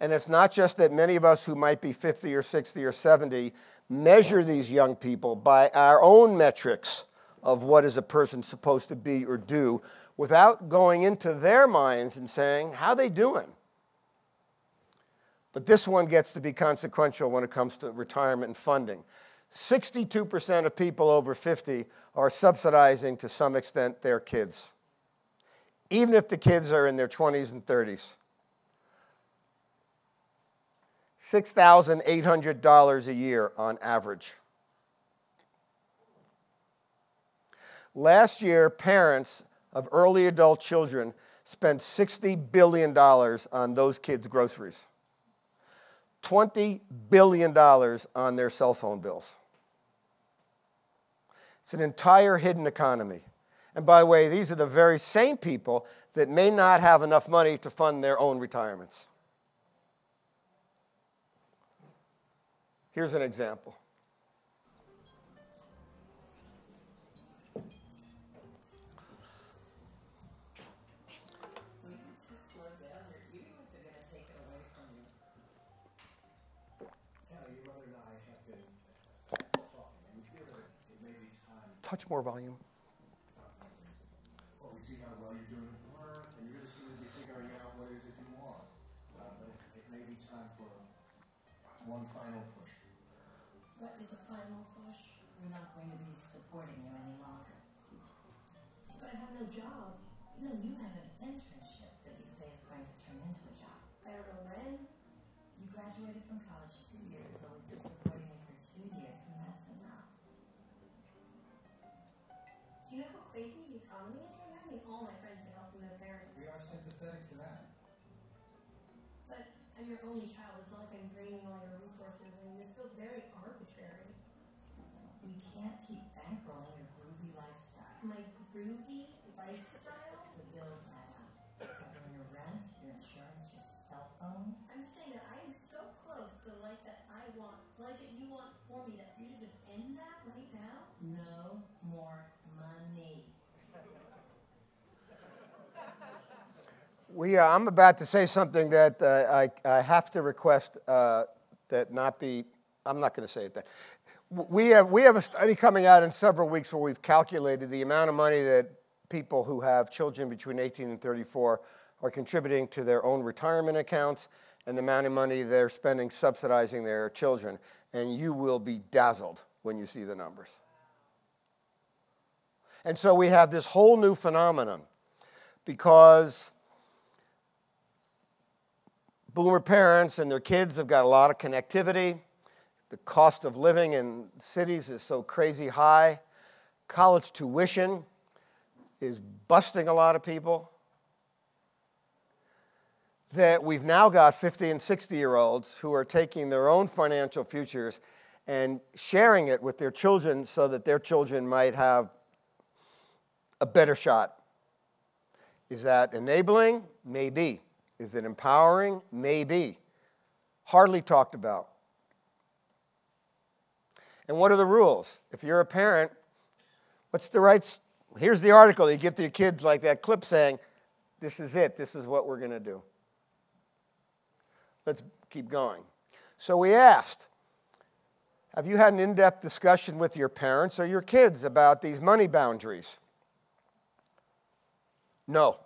And it's not just that many of us who might be 50 or 60 or 70 measure these young people by our own metrics of what is a person supposed to be or do without going into their minds and saying, how they doing? But this one gets to be consequential when it comes to retirement and funding. 62% of people over 50 are subsidizing to some extent their kids. even if the kids are in their 20s and 30s. $6,800 a year on average. Last year, parents of early adult children spent $60 billion on those kids' groceries, $20 billion on their cell phone bills. It's an entire hidden economy. And by the way, these are the very same people that may not have enough money to fund their own retirements. Here's an example. Touch more volume. Well, we supporting you any longer. But I have no job. No, you have We, uh, I'm about to say something that uh, I, I have to request uh, that not be, I'm not going to say it then. We have, we have a study coming out in several weeks where we've calculated the amount of money that people who have children between 18 and 34 are contributing to their own retirement accounts and the amount of money they're spending subsidizing their children. And you will be dazzled when you see the numbers. And so we have this whole new phenomenon because boomer parents and their kids have got a lot of connectivity. The cost of living in cities is so crazy high. College tuition is busting a lot of people. That we've now got 50 and 60 year olds who are taking their own financial futures and sharing it with their children so that their children might have a better shot. Is that enabling? Maybe. Is it empowering? Maybe. Hardly talked about. And what are the rules? If you're a parent, what's the right? Here's the article. You get to your kids like that clip saying, This is it. This is what we're going to do. Let's keep going. So we asked, Have you had an in depth discussion with your parents or your kids about these money boundaries? No.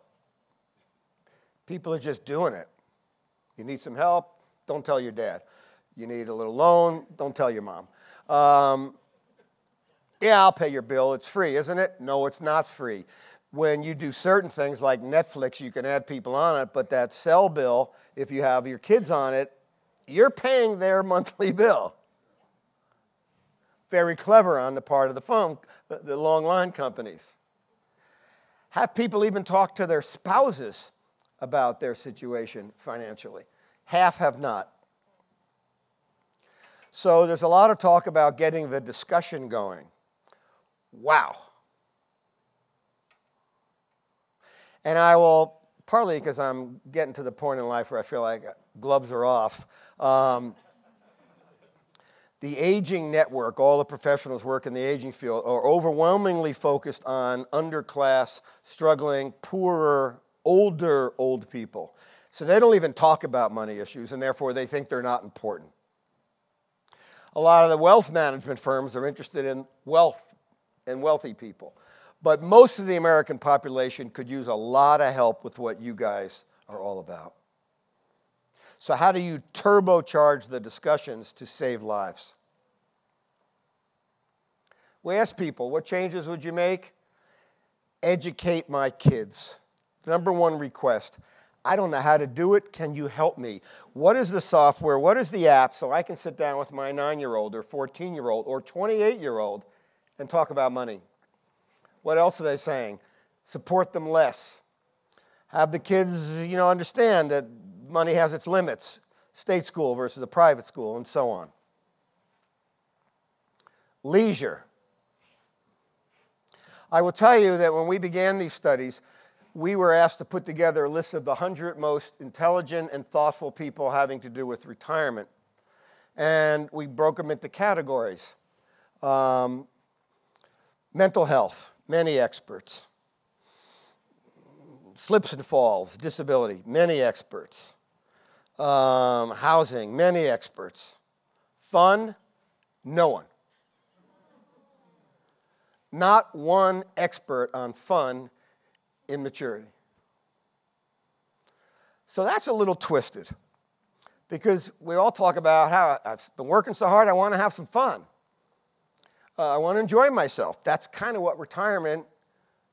People are just doing it. You need some help? Don't tell your dad. You need a little loan? Don't tell your mom. Um, yeah, I'll pay your bill. It's free, isn't it? No, it's not free. When you do certain things like Netflix, you can add people on it, but that cell bill, if you have your kids on it, you're paying their (laughs) monthly bill. Very clever on the part of the phone, the long line companies. Have people even talk to their spouses about their situation financially? Half have not. So there's a lot of talk about getting the discussion going. Wow. And I will, partly because I'm getting to the point in life where I feel like gloves are off. Um, the aging network, all the professionals work in the aging field, are overwhelmingly focused on underclass, struggling, poorer, older old people. So they don't even talk about money issues, and therefore they think they're not important. A lot of the wealth management firms are interested in wealth and wealthy people. But most of the American population could use a lot of help with what you guys are all about. So, how do you turbocharge the discussions to save lives? We ask people, what changes would you make? Educate my kids. Number one request I don't know how to do it. Can you help me? What is the software? What is the app so I can sit down with my nine year old or 14 year old or 28 year old and talk about money? What else are they saying? Support them less. Have the kids, you know, understand that money has its limits, state school versus a private school, and so on. Leisure. I will tell you that when we began these studies, we were asked to put together a list of the 100 most intelligent and thoughtful people having to do with retirement. And we broke them into categories um, mental health, many experts. Slips and falls, disability, many experts. Um, housing, many experts. Fun, no one. Not one expert on fun in maturity. So that's a little twisted because we all talk about how I've been working so hard, I want to have some fun. Uh, I want to enjoy myself. That's kind of what retirement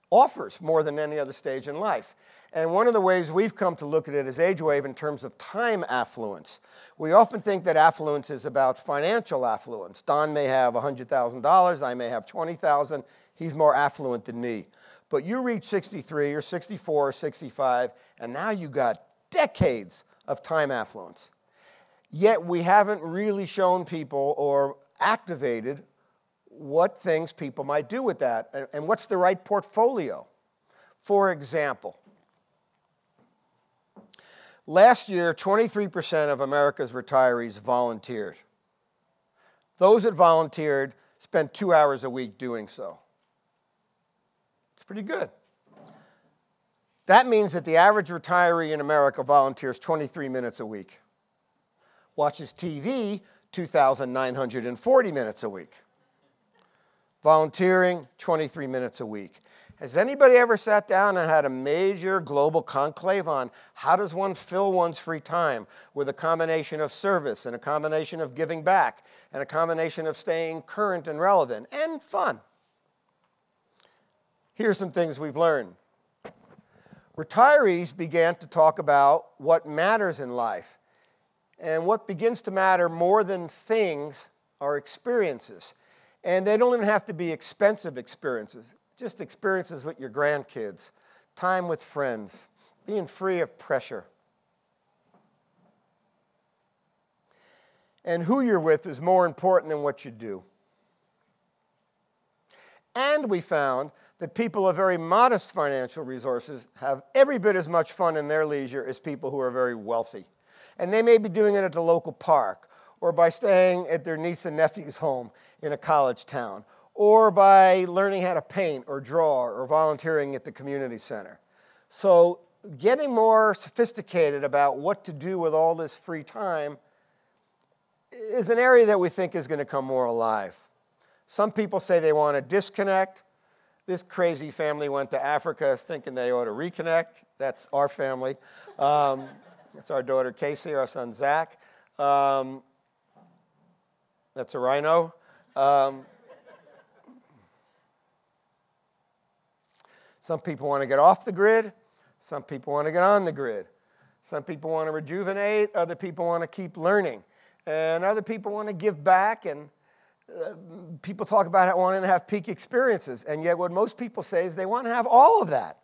offers more than any other stage in life. And one of the ways we've come to look at it is age wave in terms of time affluence. We often think that affluence is about financial affluence. Don may have $100,000, I may have 20,000, he's more affluent than me. But you reach 63 or 64 or 65, and now you got decades of time affluence. Yet we haven't really shown people or activated what things people might do with that and what's the right portfolio. For example, last year, 23% of America's retirees volunteered. Those that volunteered spent two hours a week doing so pretty good. That means that the average retiree in America volunteers 23 minutes a week, watches TV 2,940 minutes a week, volunteering 23 minutes a week. Has anybody ever sat down and had a major global conclave on how does one fill one's free time with a combination of service and a combination of giving back and a combination of staying current and relevant and fun? Here's some things we've learned. Retirees began to talk about what matters in life. And what begins to matter more than things are experiences. And they don't even have to be expensive experiences, just experiences with your grandkids, time with friends, being free of pressure. And who you're with is more important than what you do. And we found that people of very modest financial resources have every bit as much fun in their leisure as people who are very wealthy. And they may be doing it at the local park, or by staying at their niece and nephew's home in a college town, or by learning how to paint or draw or volunteering at the community center. So, getting more sophisticated about what to do with all this free time is an area that we think is going to come more alive. Some people say they want to disconnect. This crazy family went to Africa thinking they ought to reconnect. That's our family. Um, (laughs) that's our daughter Casey, our son Zach. Um, that's a rhino. Um, some people want to get off the grid. Some people want to get on the grid. Some people want to rejuvenate. Other people want to keep learning. And other people want to give back and people talk about wanting to have peak experiences, and yet what most people say is they want to have all of that.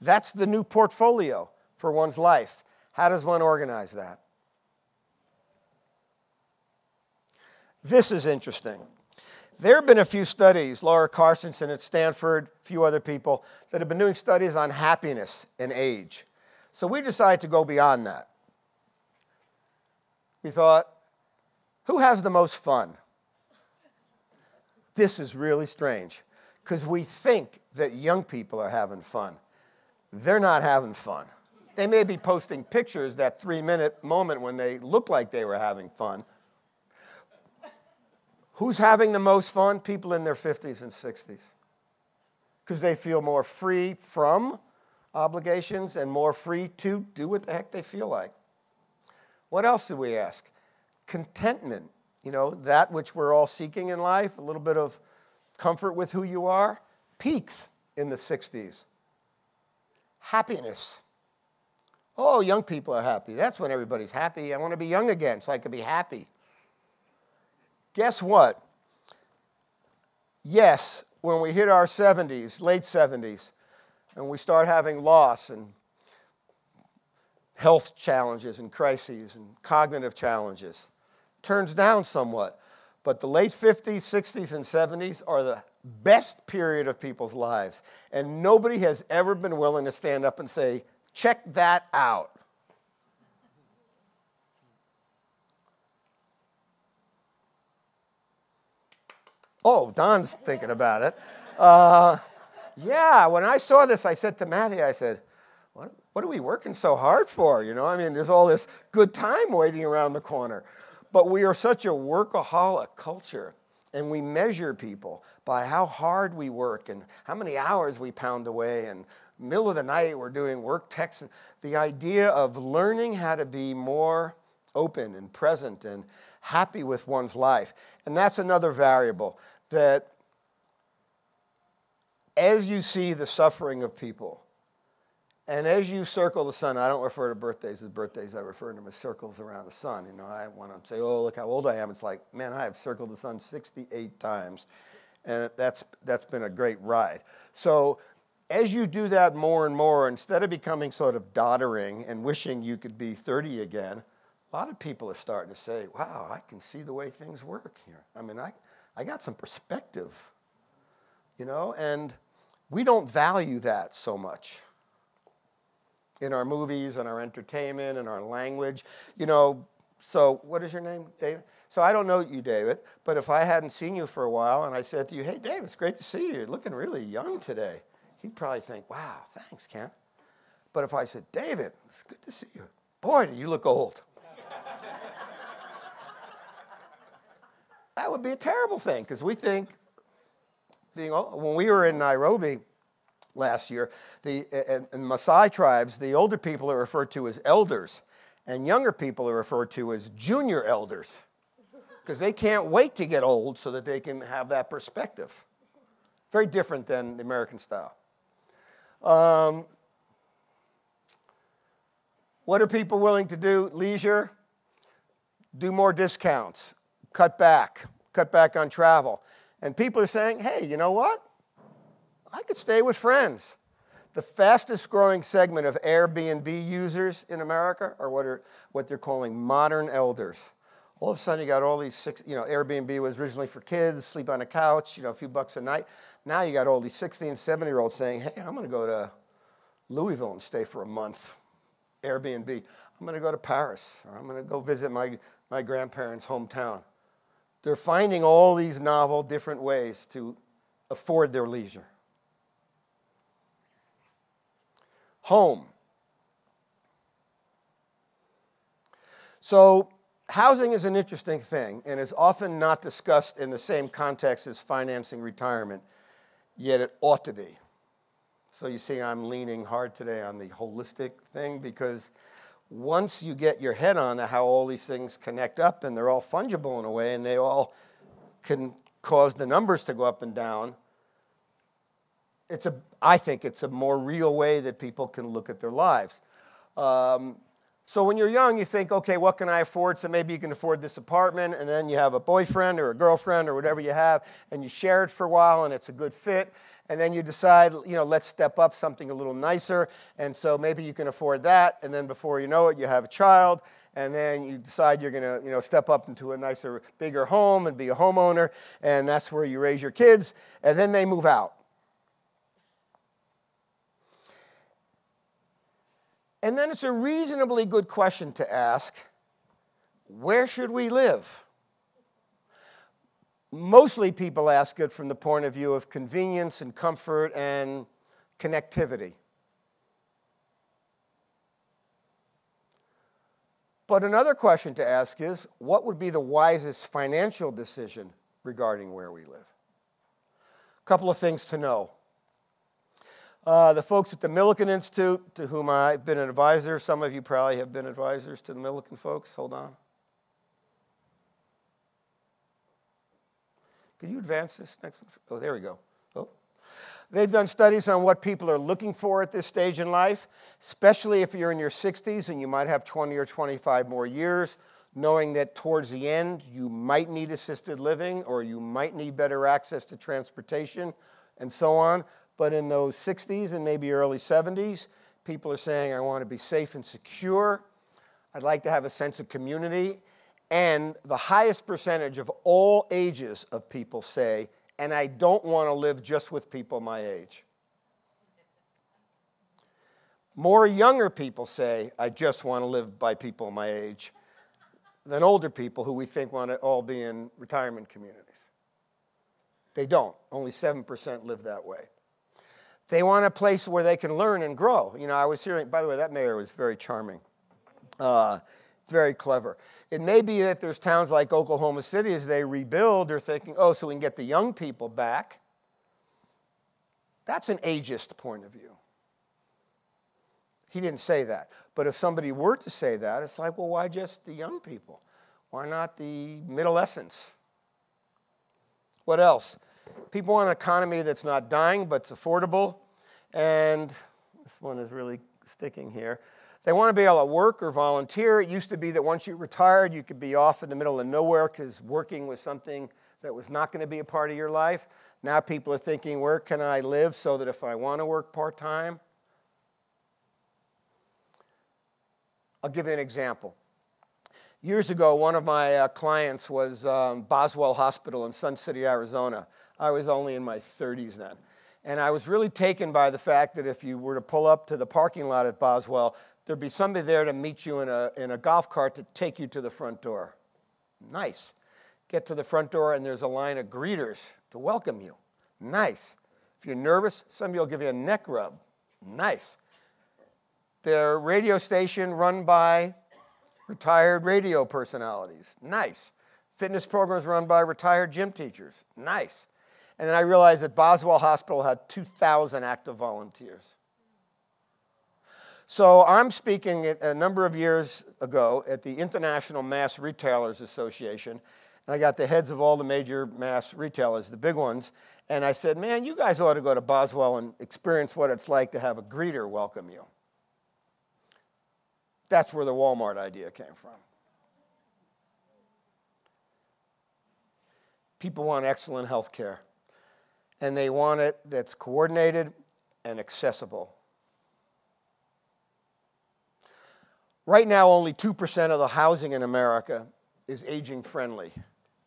That's the new portfolio for one's life. How does one organize that? This is interesting. There have been a few studies, Laura Carstensen at Stanford, a few other people, that have been doing studies on happiness and age. So we decided to go beyond that. We thought, who has the most fun? This is really strange because we think that young people are having fun. They're not having fun. They may be posting pictures that three minute moment when they look like they were having fun. Who's having the most fun? People in their 50s and 60s. Because they feel more free from obligations and more free to do what the heck they feel like. What else do we ask? Contentment you know, that which we're all seeking in life, a little bit of comfort with who you are, peaks in the 60s. happiness. Oh, young people are happy. That's when everybody's happy. I want to be young again so I can be happy. Guess what? Yes, when we hit our 70s, late 70s, and we start having loss and health challenges and crises and cognitive challenges, turns down somewhat. But the late 50s, 60s, and 70s are the best period of people's lives. And nobody has ever been willing to stand up and say, check that out. Oh, Don's thinking about it. Uh, yeah, when I saw this, I said to Maddy, I said, what, what are we working so hard for? You know, I mean, there's all this good time waiting around the corner. But we are such a workaholic culture, and we measure people by how hard we work and how many hours we pound away. And middle of the night, we're doing work texts. The idea of learning how to be more open and present and happy with one's life. And that's another variable that as you see the suffering of people, and as you circle the sun, I don't refer to birthdays as birthdays, I refer to them as circles around the sun. You know, I want to say, oh, look how old I am. It's like, man, I have circled the sun 68 times. And that's, that's been a great ride. So as you do that more and more, instead of becoming sort of doddering and wishing you could be 30 again, a lot of people are starting to say, wow, I can see the way things work here. I mean, I, I got some perspective, you know, and we don't value that so much in our movies and our entertainment and our language. You know, so what is your name, David? So I don't know you, David, but if I hadn't seen you for a while and I said to you, hey, David, it's great to see you. You're looking really young today. He'd probably think, wow, thanks, Ken. But if I said, David, it's good to see you. Boy, do you look old. (laughs) that would be a terrible thing because we think being old, when we were in Nairobi last year, the in, in Maasai tribes, the older people are referred to as elders, and younger people are referred to as junior elders because they can't wait to get old so that they can have that perspective. Very different than the American style. Um, what are people willing to do? Leisure, do more discounts, cut back, cut back on travel. And people are saying, hey, you know what? I could stay with friends. The fastest growing segment of Airbnb users in America are what, are what they're calling modern elders. All of a sudden, you got all these six, you know, Airbnb was originally for kids, sleep on a couch, you know, a few bucks a night. Now you got all these 60 and 70 year olds saying, hey, I'm going to go to Louisville and stay for a month. Airbnb. I'm going to go to Paris, or I'm going to go visit my, my grandparents' hometown. They're finding all these novel, different ways to afford their leisure. Home. So, housing is an interesting thing and is often not discussed in the same context as financing retirement, yet it ought to be. So, you see, I'm leaning hard today on the holistic thing because once you get your head on how all these things connect up and they're all fungible in a way and they all can cause the numbers to go up and down, it's a, I think it's a more real way that people can look at their lives. Um, so when you're young, you think, okay, what can I afford? So maybe you can afford this apartment, and then you have a boyfriend or a girlfriend or whatever you have, and you share it for a while, and it's a good fit and then you decide, you know, let's step up something a little nicer, and so maybe you can afford that, and then before you know it, you have a child, and then you decide you're going to, you know, step up into a nicer, bigger home and be a homeowner, and that's where you raise your kids, and then they move out. And then it's a reasonably good question to ask where should we live? Mostly people ask it from the point of view of convenience and comfort and connectivity. But another question to ask is what would be the wisest financial decision regarding where we live? A couple of things to know. Uh, the folks at the Milken Institute, to whom I've been an advisor, some of you probably have been advisors to the Milken folks. Hold on. Could you advance this next one? Oh, there we go. Oh. They've done studies on what people are looking for at this stage in life, especially if you're in your 60s and you might have 20 or 25 more years, knowing that towards the end you might need assisted living or you might need better access to transportation and so on. But in those 60s and maybe early 70s, people are saying, I want to be safe and secure. I'd like to have a sense of community. And the highest percentage of all ages of people say, and I don't want to live just with people my age. More younger people say, I just want to live by people my age, than older people who we think want to all be in retirement communities. They don't. Only 7% live that way. They want a place where they can learn and grow. You know, I was hearing, by the way, that mayor was very charming, uh, very clever. It may be that there's towns like Oklahoma City, as they rebuild, they're thinking, oh, so we can get the young people back. That's an ageist point of view. He didn't say that. But if somebody were to say that, it's like, well, why just the young people? Why not the middle essence? What else? People want an economy that's not dying, but it's affordable. And this one is really sticking here. They want to be able to work or volunteer. It used to be that once you retired, you could be off in the middle of nowhere because working was something that was not going to be a part of your life. Now people are thinking, where can I live so that if I want to work part time? I'll give you an example. Years ago, one of my uh, clients was um, Boswell Hospital in Sun City, Arizona. I was only in my 30s then. And I was really taken by the fact that if you were to pull up to the parking lot at Boswell, there'd be somebody there to meet you in a, in a golf cart to take you to the front door. Nice. Get to the front door, and there's a line of greeters to welcome you. Nice. If you're nervous, somebody will give you a neck rub. Nice. Their radio station run by retired radio personalities. Nice. Fitness programs run by retired gym teachers. Nice. And then I realized that Boswell Hospital had 2,000 active volunteers. So I'm speaking a number of years ago at the International Mass Retailers Association, and I got the heads of all the major mass retailers, the big ones, and I said, man, you guys ought to go to Boswell and experience what it's like to have a greeter welcome you. That's where the Walmart idea came from. People want excellent health care, and they want it that's coordinated and accessible. Right now, only 2% of the housing in America is aging friendly.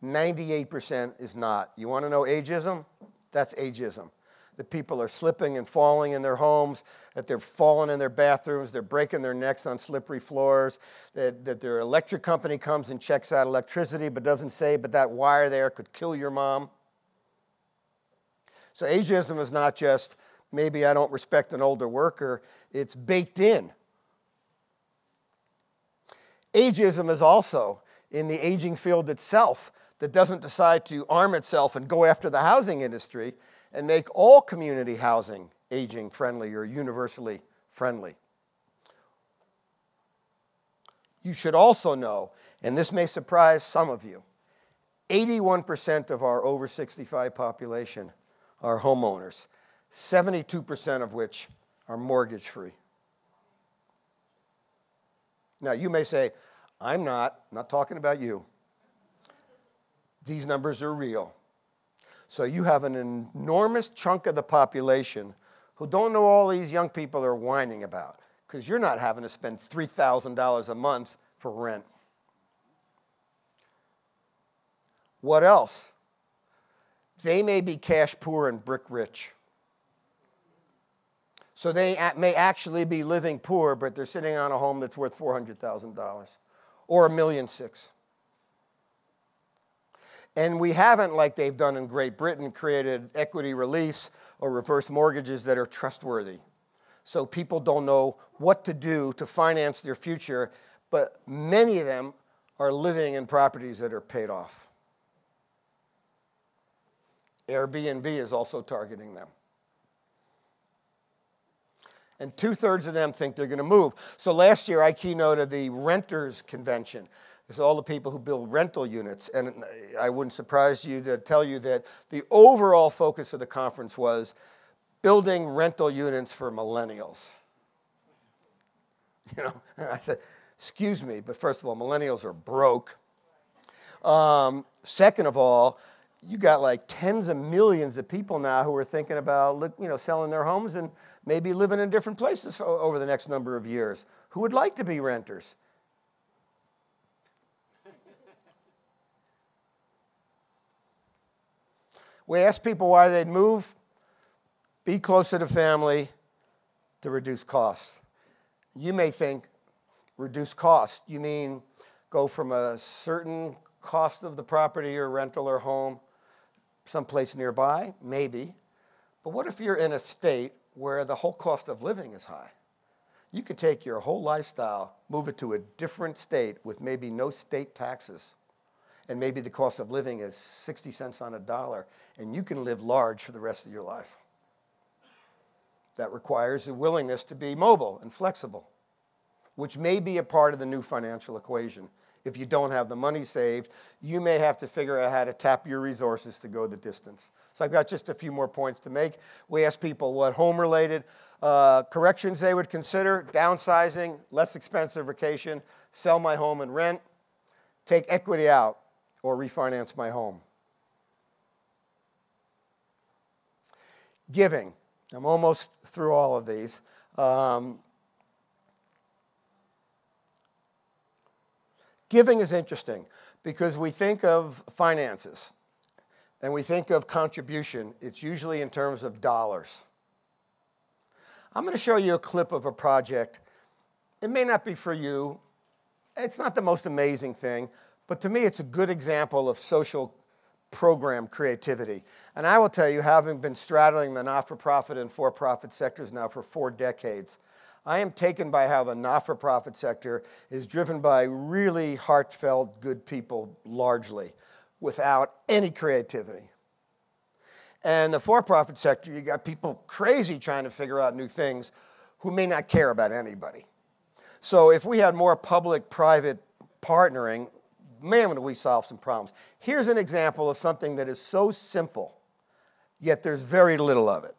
98% is not. You want to know ageism? That's ageism. That people are slipping and falling in their homes, that they're falling in their bathrooms, they're breaking their necks on slippery floors, that, that their electric company comes and checks out electricity but doesn't say, but that wire there could kill your mom. So ageism is not just maybe I don't respect an older worker, it's baked in. Ageism is also in the aging field itself that doesn't decide to arm itself and go after the housing industry and make all community housing aging friendly or universally friendly. You should also know, and this may surprise some of you, 81% of our over 65 population are homeowners, 72% of which are mortgage free. Now, you may say, I'm not, I'm not talking about you. These numbers are real. So you have an enormous chunk of the population who don't know all these young people are whining about because you're not having to spend $3,000 a month for rent. What else? They may be cash poor and brick rich. So they may actually be living poor, but they're sitting on a home that's worth $400,000 or a million six. And we haven't, like they've done in Great Britain, created equity release or reverse mortgages that are trustworthy. So people don't know what to do to finance their future, but many of them are living in properties that are paid off. Airbnb is also targeting them and two thirds of them think they're going to move. So last year I keynoted the renters convention. It's all the people who build rental units. And I wouldn't surprise you to tell you that the overall focus of the conference was building rental units for millennials. (laughs) You know, I said, excuse me, but first of all, millennials are broke. Um, second of all, you got like tens of millions of people now who are thinking about, you know, selling their homes and maybe living in different places over the next number of years. Who would like to be renters? We ask people why they'd move. Be closer to family to reduce costs. You may think, reduce cost. You mean go from a certain cost of the property or rental or home someplace nearby? Maybe. But what if you're in a state where the whole cost of living is high? You could take your whole lifestyle, move it to a different state with maybe no state taxes, and maybe the cost of living is 60 cents on a dollar, and you can live large for the rest of your life. That requires a willingness to be mobile and flexible, which may be a part of the new financial equation. If you don't have the money saved, you may have to figure out how to tap your resources to go the distance. So I've got just a few more points to make. We asked people what home related uh, corrections they would consider downsizing, less expensive vacation, sell my home and rent, take equity out, or refinance my home. Giving. I'm almost through all of these. Um, giving is interesting because we think of finances and we think of contribution. It's usually in terms of dollars. I'm going to show you a clip of a project. It may not be for you. It's not the most amazing thing, but to me, it's a good example of social program creativity. And I will tell you, having been straddling the not for profit and for profit sectors now for four decades, I am taken by how the not for profit sector is driven by really heartfelt, good people largely, without any creativity. And the for profit sector, you got people crazy trying to figure out new things who may not care about anybody. So if we had more public private partnering, man, would we solve some problems. Here's an example of something that is so simple, yet there's very little of it.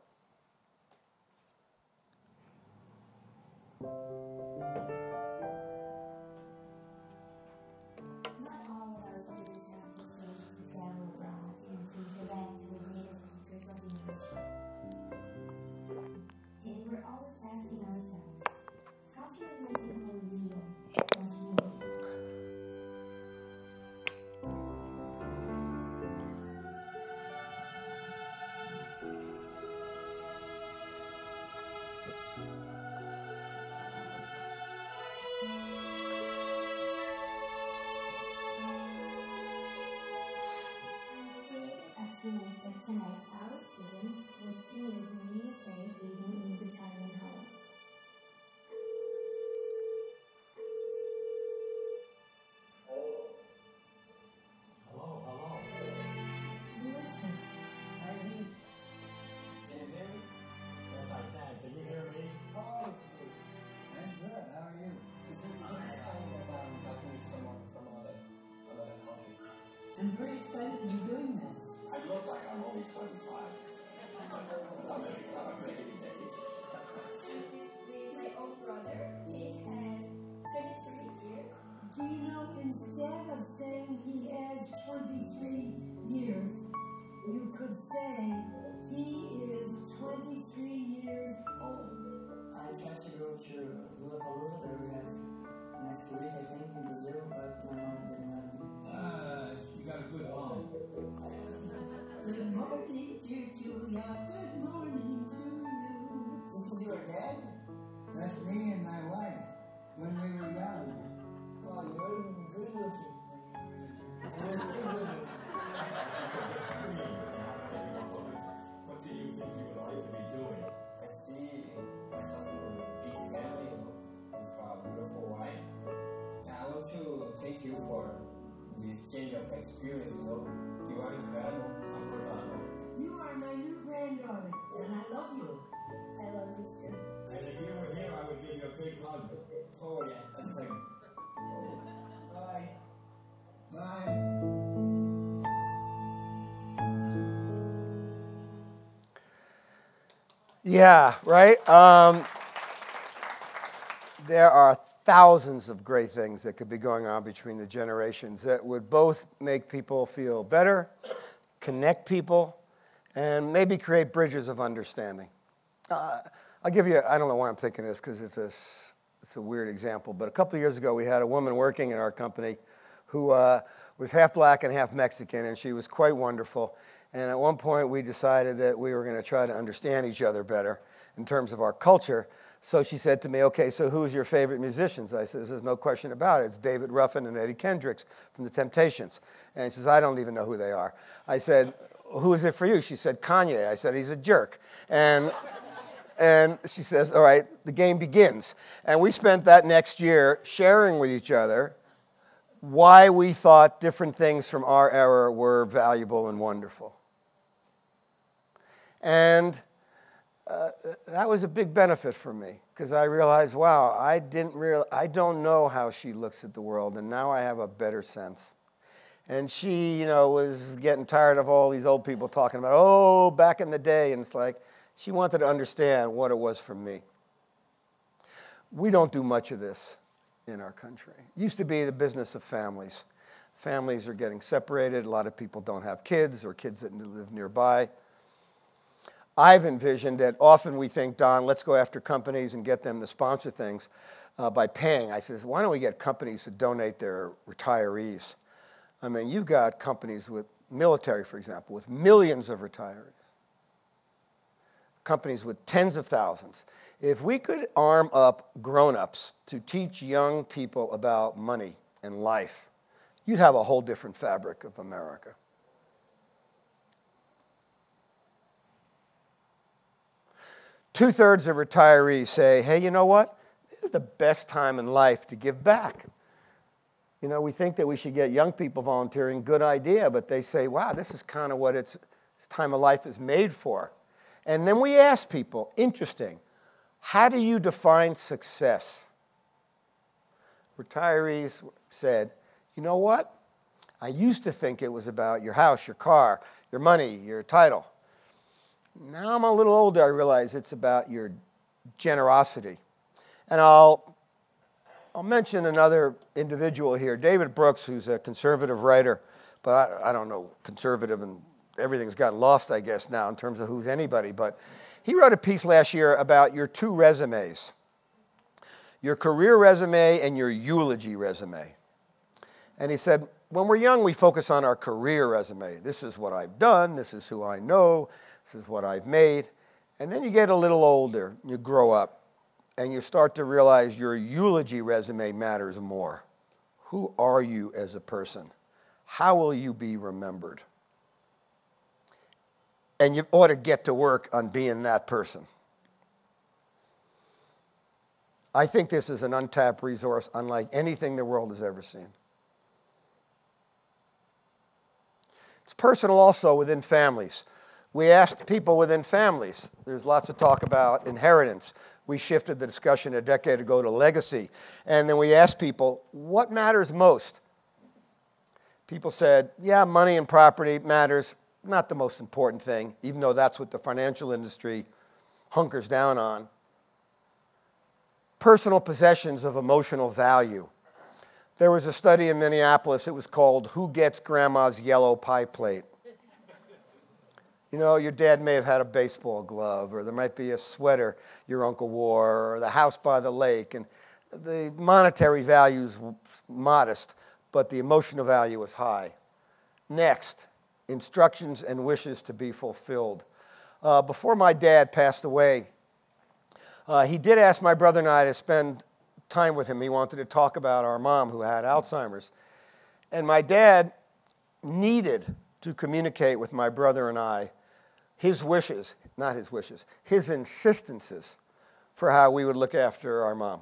Yeah, right? Um, there are thousands of great things that could be going on between the generations that would both make people feel better, connect people, and maybe create bridges of understanding. Uh, I'll give you, I don't know why I'm thinking this because it's a, it's a weird example, but a couple of years ago we had a woman working in our company who uh, was half black and half Mexican, and she was quite wonderful. And at one point we decided that we were going to try to understand each other better in terms of our culture. So she said to me, okay, so who's your favorite musicians? I said, there's no question about it. It's David Ruffin and Eddie Kendricks from The Temptations. And she says, I don't even know who they are. I said, who is it for you? She said, Kanye. I said, he's a jerk. And, and she says, all right, the game begins. And we spent that next year sharing with each other why we thought different things from our era were valuable and wonderful. And uh, that was a big benefit for me because I realized, wow, I didn't real, I don't know how she looks at the world, and now I have a better sense. And she, you know, was getting tired of all these old people talking about, oh, back in the day, and it's like she wanted to understand what it was for me. We don't do much of this in our country. It used to be the business of families. Families are getting separated. A lot of people don't have kids or kids that live nearby. I've envisioned that often we think, Don, let's go after companies and get them to sponsor things uh, by paying. I says, why don't we get companies to donate their retirees? I mean, you've got companies with military, for example, with millions of retirees, companies with tens of thousands. If we could arm up grown ups to teach young people about money and life, you'd have a whole different fabric of America. Two thirds of retirees say, hey, you know what? This is the best time in life to give back. You know, we think that we should get young people volunteering, good idea, but they say, wow, this is kind of what it's, this time of life is made for. And then we ask people, interesting, how do you define success? Retirees said, you know what? I used to think it was about your house, your car, your money, your title. Now I'm a little older, I realize it's about your generosity. And I'll, I'll mention another individual here, David Brooks, who's a conservative writer, but I, I don't know, conservative and everything's gotten lost, I guess, now in terms of who's anybody. But he wrote a piece last year about your two resumes your career resume and your eulogy resume. And he said, when we're young, we focus on our career resume. This is what I've done, this is who I know, this is what I've made. And then you get a little older, you grow up, and you start to realize your eulogy resume matters more. Who are you as a person? How will you be remembered? And you ought to get to work on being that person. I think this is an untapped resource unlike anything the world has ever seen. It's personal also within families. We asked people within families. There's lots of talk about inheritance. We shifted the discussion a decade ago to legacy. And then we asked people, what matters most? People said, yeah, money and property matters, not the most important thing, even though that's what the financial industry hunkers down on. Personal possessions of emotional value. There was a study in Minneapolis, it was called Who Gets Grandma's Yellow Pie Plate? (laughs) You know, your dad may have had a baseball glove, or there might be a sweater your uncle wore, or the house by the lake. And the monetary value is modest, but the emotional value is high. Next, instructions and wishes to be fulfilled. Uh, before my dad passed away, uh, he did ask my brother and I to spend time with him. He wanted to talk about our mom who had Alzheimer's. And my dad needed to communicate with my brother and I his wishes, not his wishes, his insistences for how we would look after our mom.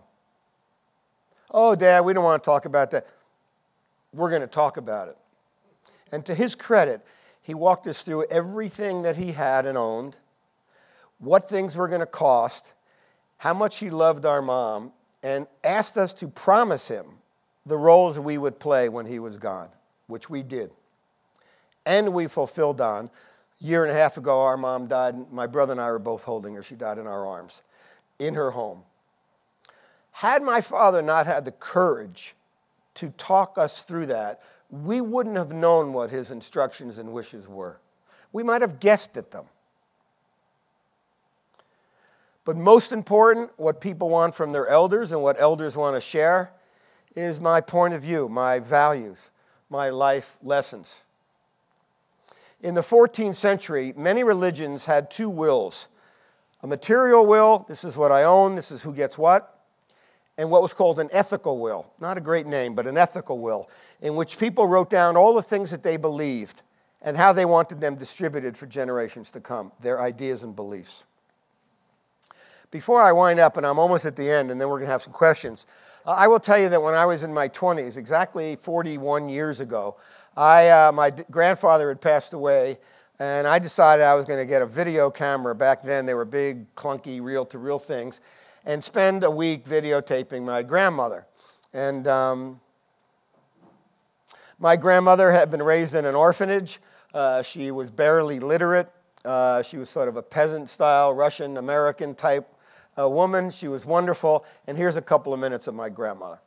Oh, Dad, we don't want to talk about that. We're going to talk about it. And to his credit, he walked us through everything that he had and owned, what things were going to cost, how much he loved our mom, and asked us to promise him the roles we would play when he was gone, which we did. And we fulfilled on A year and a half ago, our mom died. My brother and I were both holding her. She died in our arms in her home. Had my father not had the courage to talk us through that, we wouldn't have known what his instructions and wishes were. We might have guessed at them. But most important, what people want from their elders and what elders want to share is my point of view, my values, my life lessons. In the 14th century, many religions had two wills a material will, this is what I own, this is who gets what, and what was called an ethical will. Not a great name, but an ethical will, in which people wrote down all the things that they believed and how they wanted them distributed for generations to come, their ideas and beliefs. Before I wind up, and I'm almost at the end, and then we're going to have some questions, uh, I will tell you that when I was in my 20s, exactly 41 years ago, I, uh, my grandfather had passed away, and I decided I was going to get a video camera. Back then, they were big, clunky, reel to reel things, and spend a week videotaping my grandmother. And um, my grandmother had been raised in an orphanage. Uh, she was barely literate. Uh, she was sort of a peasant style, Russian American type uh, woman. She was wonderful. And here's a couple of minutes of my grandmother.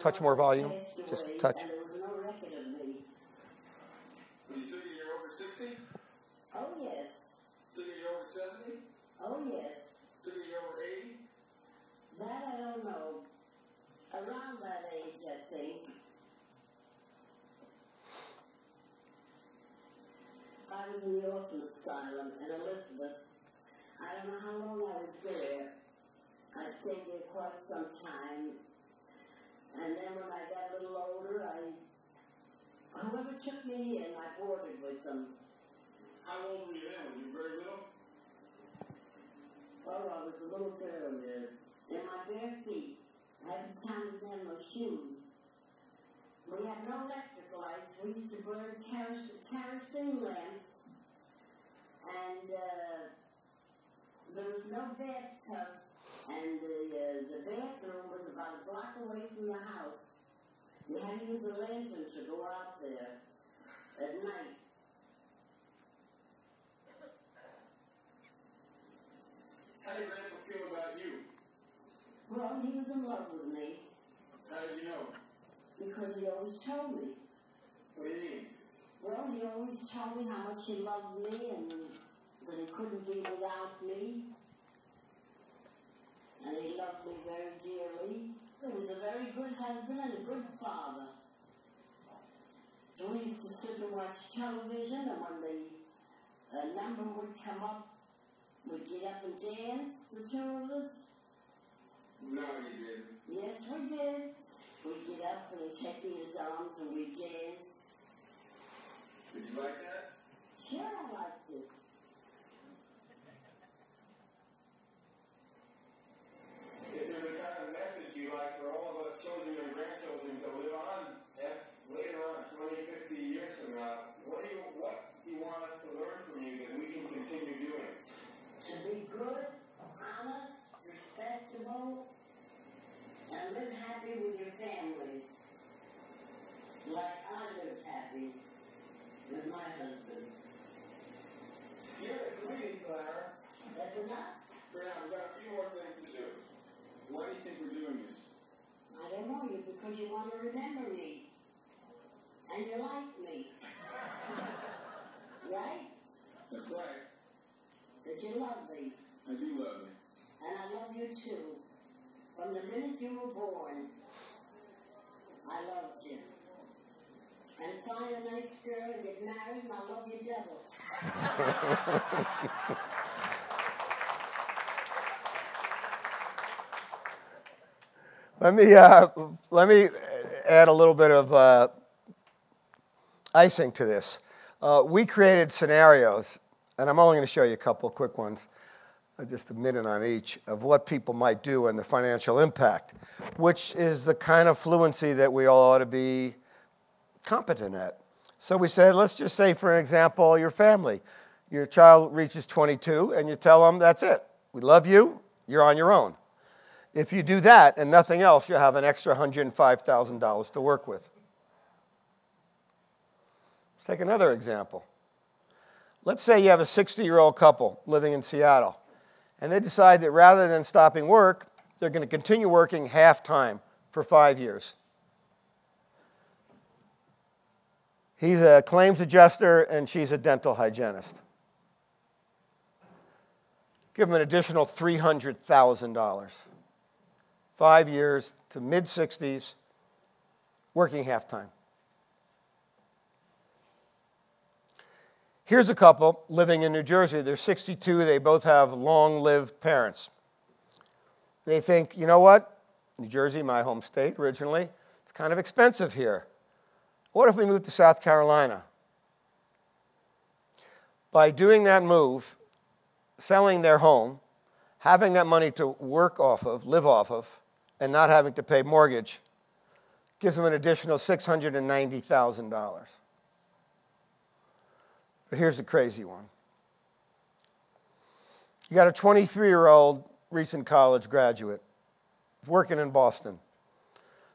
Touch more volume. Just touch. And there was no record of me. You figure you're over 60? Oh, yes. Figure you're over 70? Oh, yes. Figure you're over 80? That I don't know. Around that age, I think. I was in the orphan asylum in Elizabeth. I don't know how long I was there. I stayed there quite some time. And then when I got a little older, I, whoever took me in, I boarded with them. How old were you then? Were you very little? Oh, I was a little girl then. In my bare feet. Had to time them no shoes. We had no electric lights. We used to burn kerosene, kerosene lamps. And uh, there was no bathtub. And the, uh, the bathroom was about a block away from the house. You had to use a lantern to go out there at night. Did feel about you? Well, he was in love with me How did you know? because he always told me. What do you mean? Well, he always told me how much he loved me and that he couldn't be without me. And he loved me very dearly. He was a very good husband and a good father. We used to sit and watch television, and when the uh, number would come up, we'd get up and dance, the two of us. No, you didn't. Yes, we did. We'd get up and me in his arms and we'd dance. Did you like that? Sure, I liked it. If there's a kind of message you like for all of us children and grandchildren to live on eh, later on, 20, 50 years from now, what do you what do you want us to learn from you that we can continue doing? To be good, honest, respectable, and live happy with your families. Like I lived happy with my husband. You're it's reading, Clara. That's enough. Graham, we've got a few more things to do. Why do you think we're doing this? I don't know you want to remember me. And you like me. (laughs) right? That's right. That you love me. I do love you. And I love you too. From the minute you were born, I loved you. And find a nice girl and get married, and I love you double. (laughs) Let me, uh, let me add a little bit of uh, icing to this. Uh, we created scenarios, and I'm only going to show you a couple quick ones, uh, just a minute on each, of what people might do and the financial impact, which is the kind of fluency that we all ought to be competent at. So we said, let's just say, for example, your family. Your child reaches 22, and you tell them, that's it. We love you. You're on your own. If you do that and nothing else, you'll have an extra $105,000 to work with. Let's take another example. Let's say you have a 60 year old couple living in Seattle, and they decide that rather than stopping work, they're going to continue working half time for five years. He's a claims adjuster, and she's a dental hygienist. Give him an additional $300,000. Five years to mid 60s, working half time. Here's a couple living in New Jersey. They're 62, they both have long lived parents. They think, you know what? New Jersey, my home state originally, it's kind of expensive here. What if we move to South Carolina? By doing that move, selling their home, having that money to work off of, live off of, and not having to pay mortgage, gives them an additional $690,000. But here's the crazy one. You got a 23 year old recent college graduate working in Boston.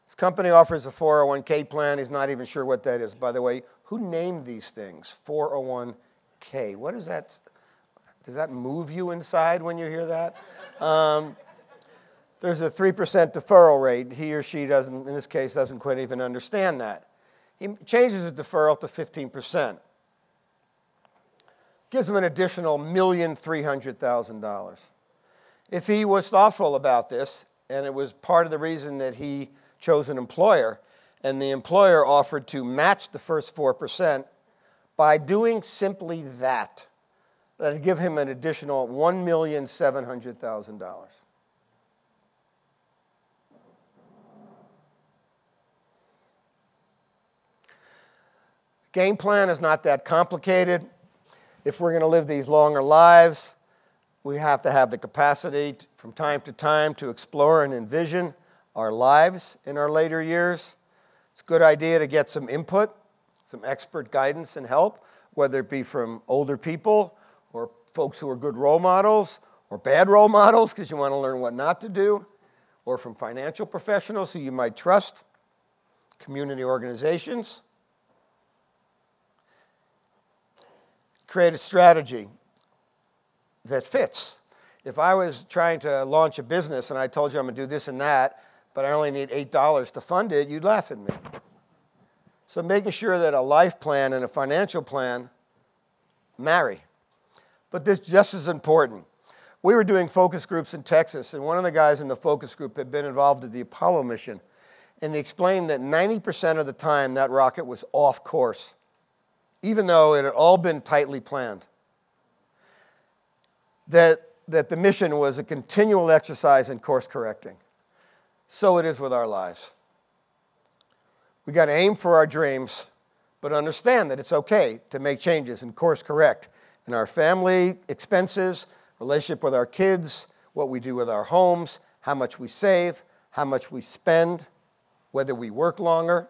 His company offers a 401k plan. He's not even sure what that is. By the way, who named these things? 401k. What is that? Does that move you inside when you hear that? Um, there's a 3% deferral rate. He or she doesn't, in this case, doesn't quite even understand that. He changes the deferral to 15%. Gives him an additional $1,300,000. If he was thoughtful about this, and it was part of the reason that he chose an employer, and the employer offered to match the first 4%, by doing simply that, that'd give him an additional $1,700,000. Game plan is not that complicated. If we're going to live these longer lives, we have to have the capacity to, from time to time to explore and envision our lives in our later years. It's a good idea to get some input, some expert guidance and help, whether it be from older people or folks who are good role models or bad role (laughs) models because you want to learn what not to do, or from financial professionals who you might trust, community organizations. Create a strategy that fits. If I was trying to launch a business and I told you I'm going to do this and that, but I only need $8 to fund it, you'd laugh at me. So making sure that a life plan and a financial plan marry. But this just as important. We were doing focus groups in Texas, and one of the guys in the focus group had been involved in the Apollo mission. And he explained that 90% of the time that rocket was off course, even though it had all been tightly planned. That, that the mission was a continual exercise in course correcting so it is with our lives. We got to aim for our dreams, but understand that it's okay to make changes and course correct in our family expenses, relationship with our kids, what we do with our homes, how much we save, how much we spend, whether we work longer,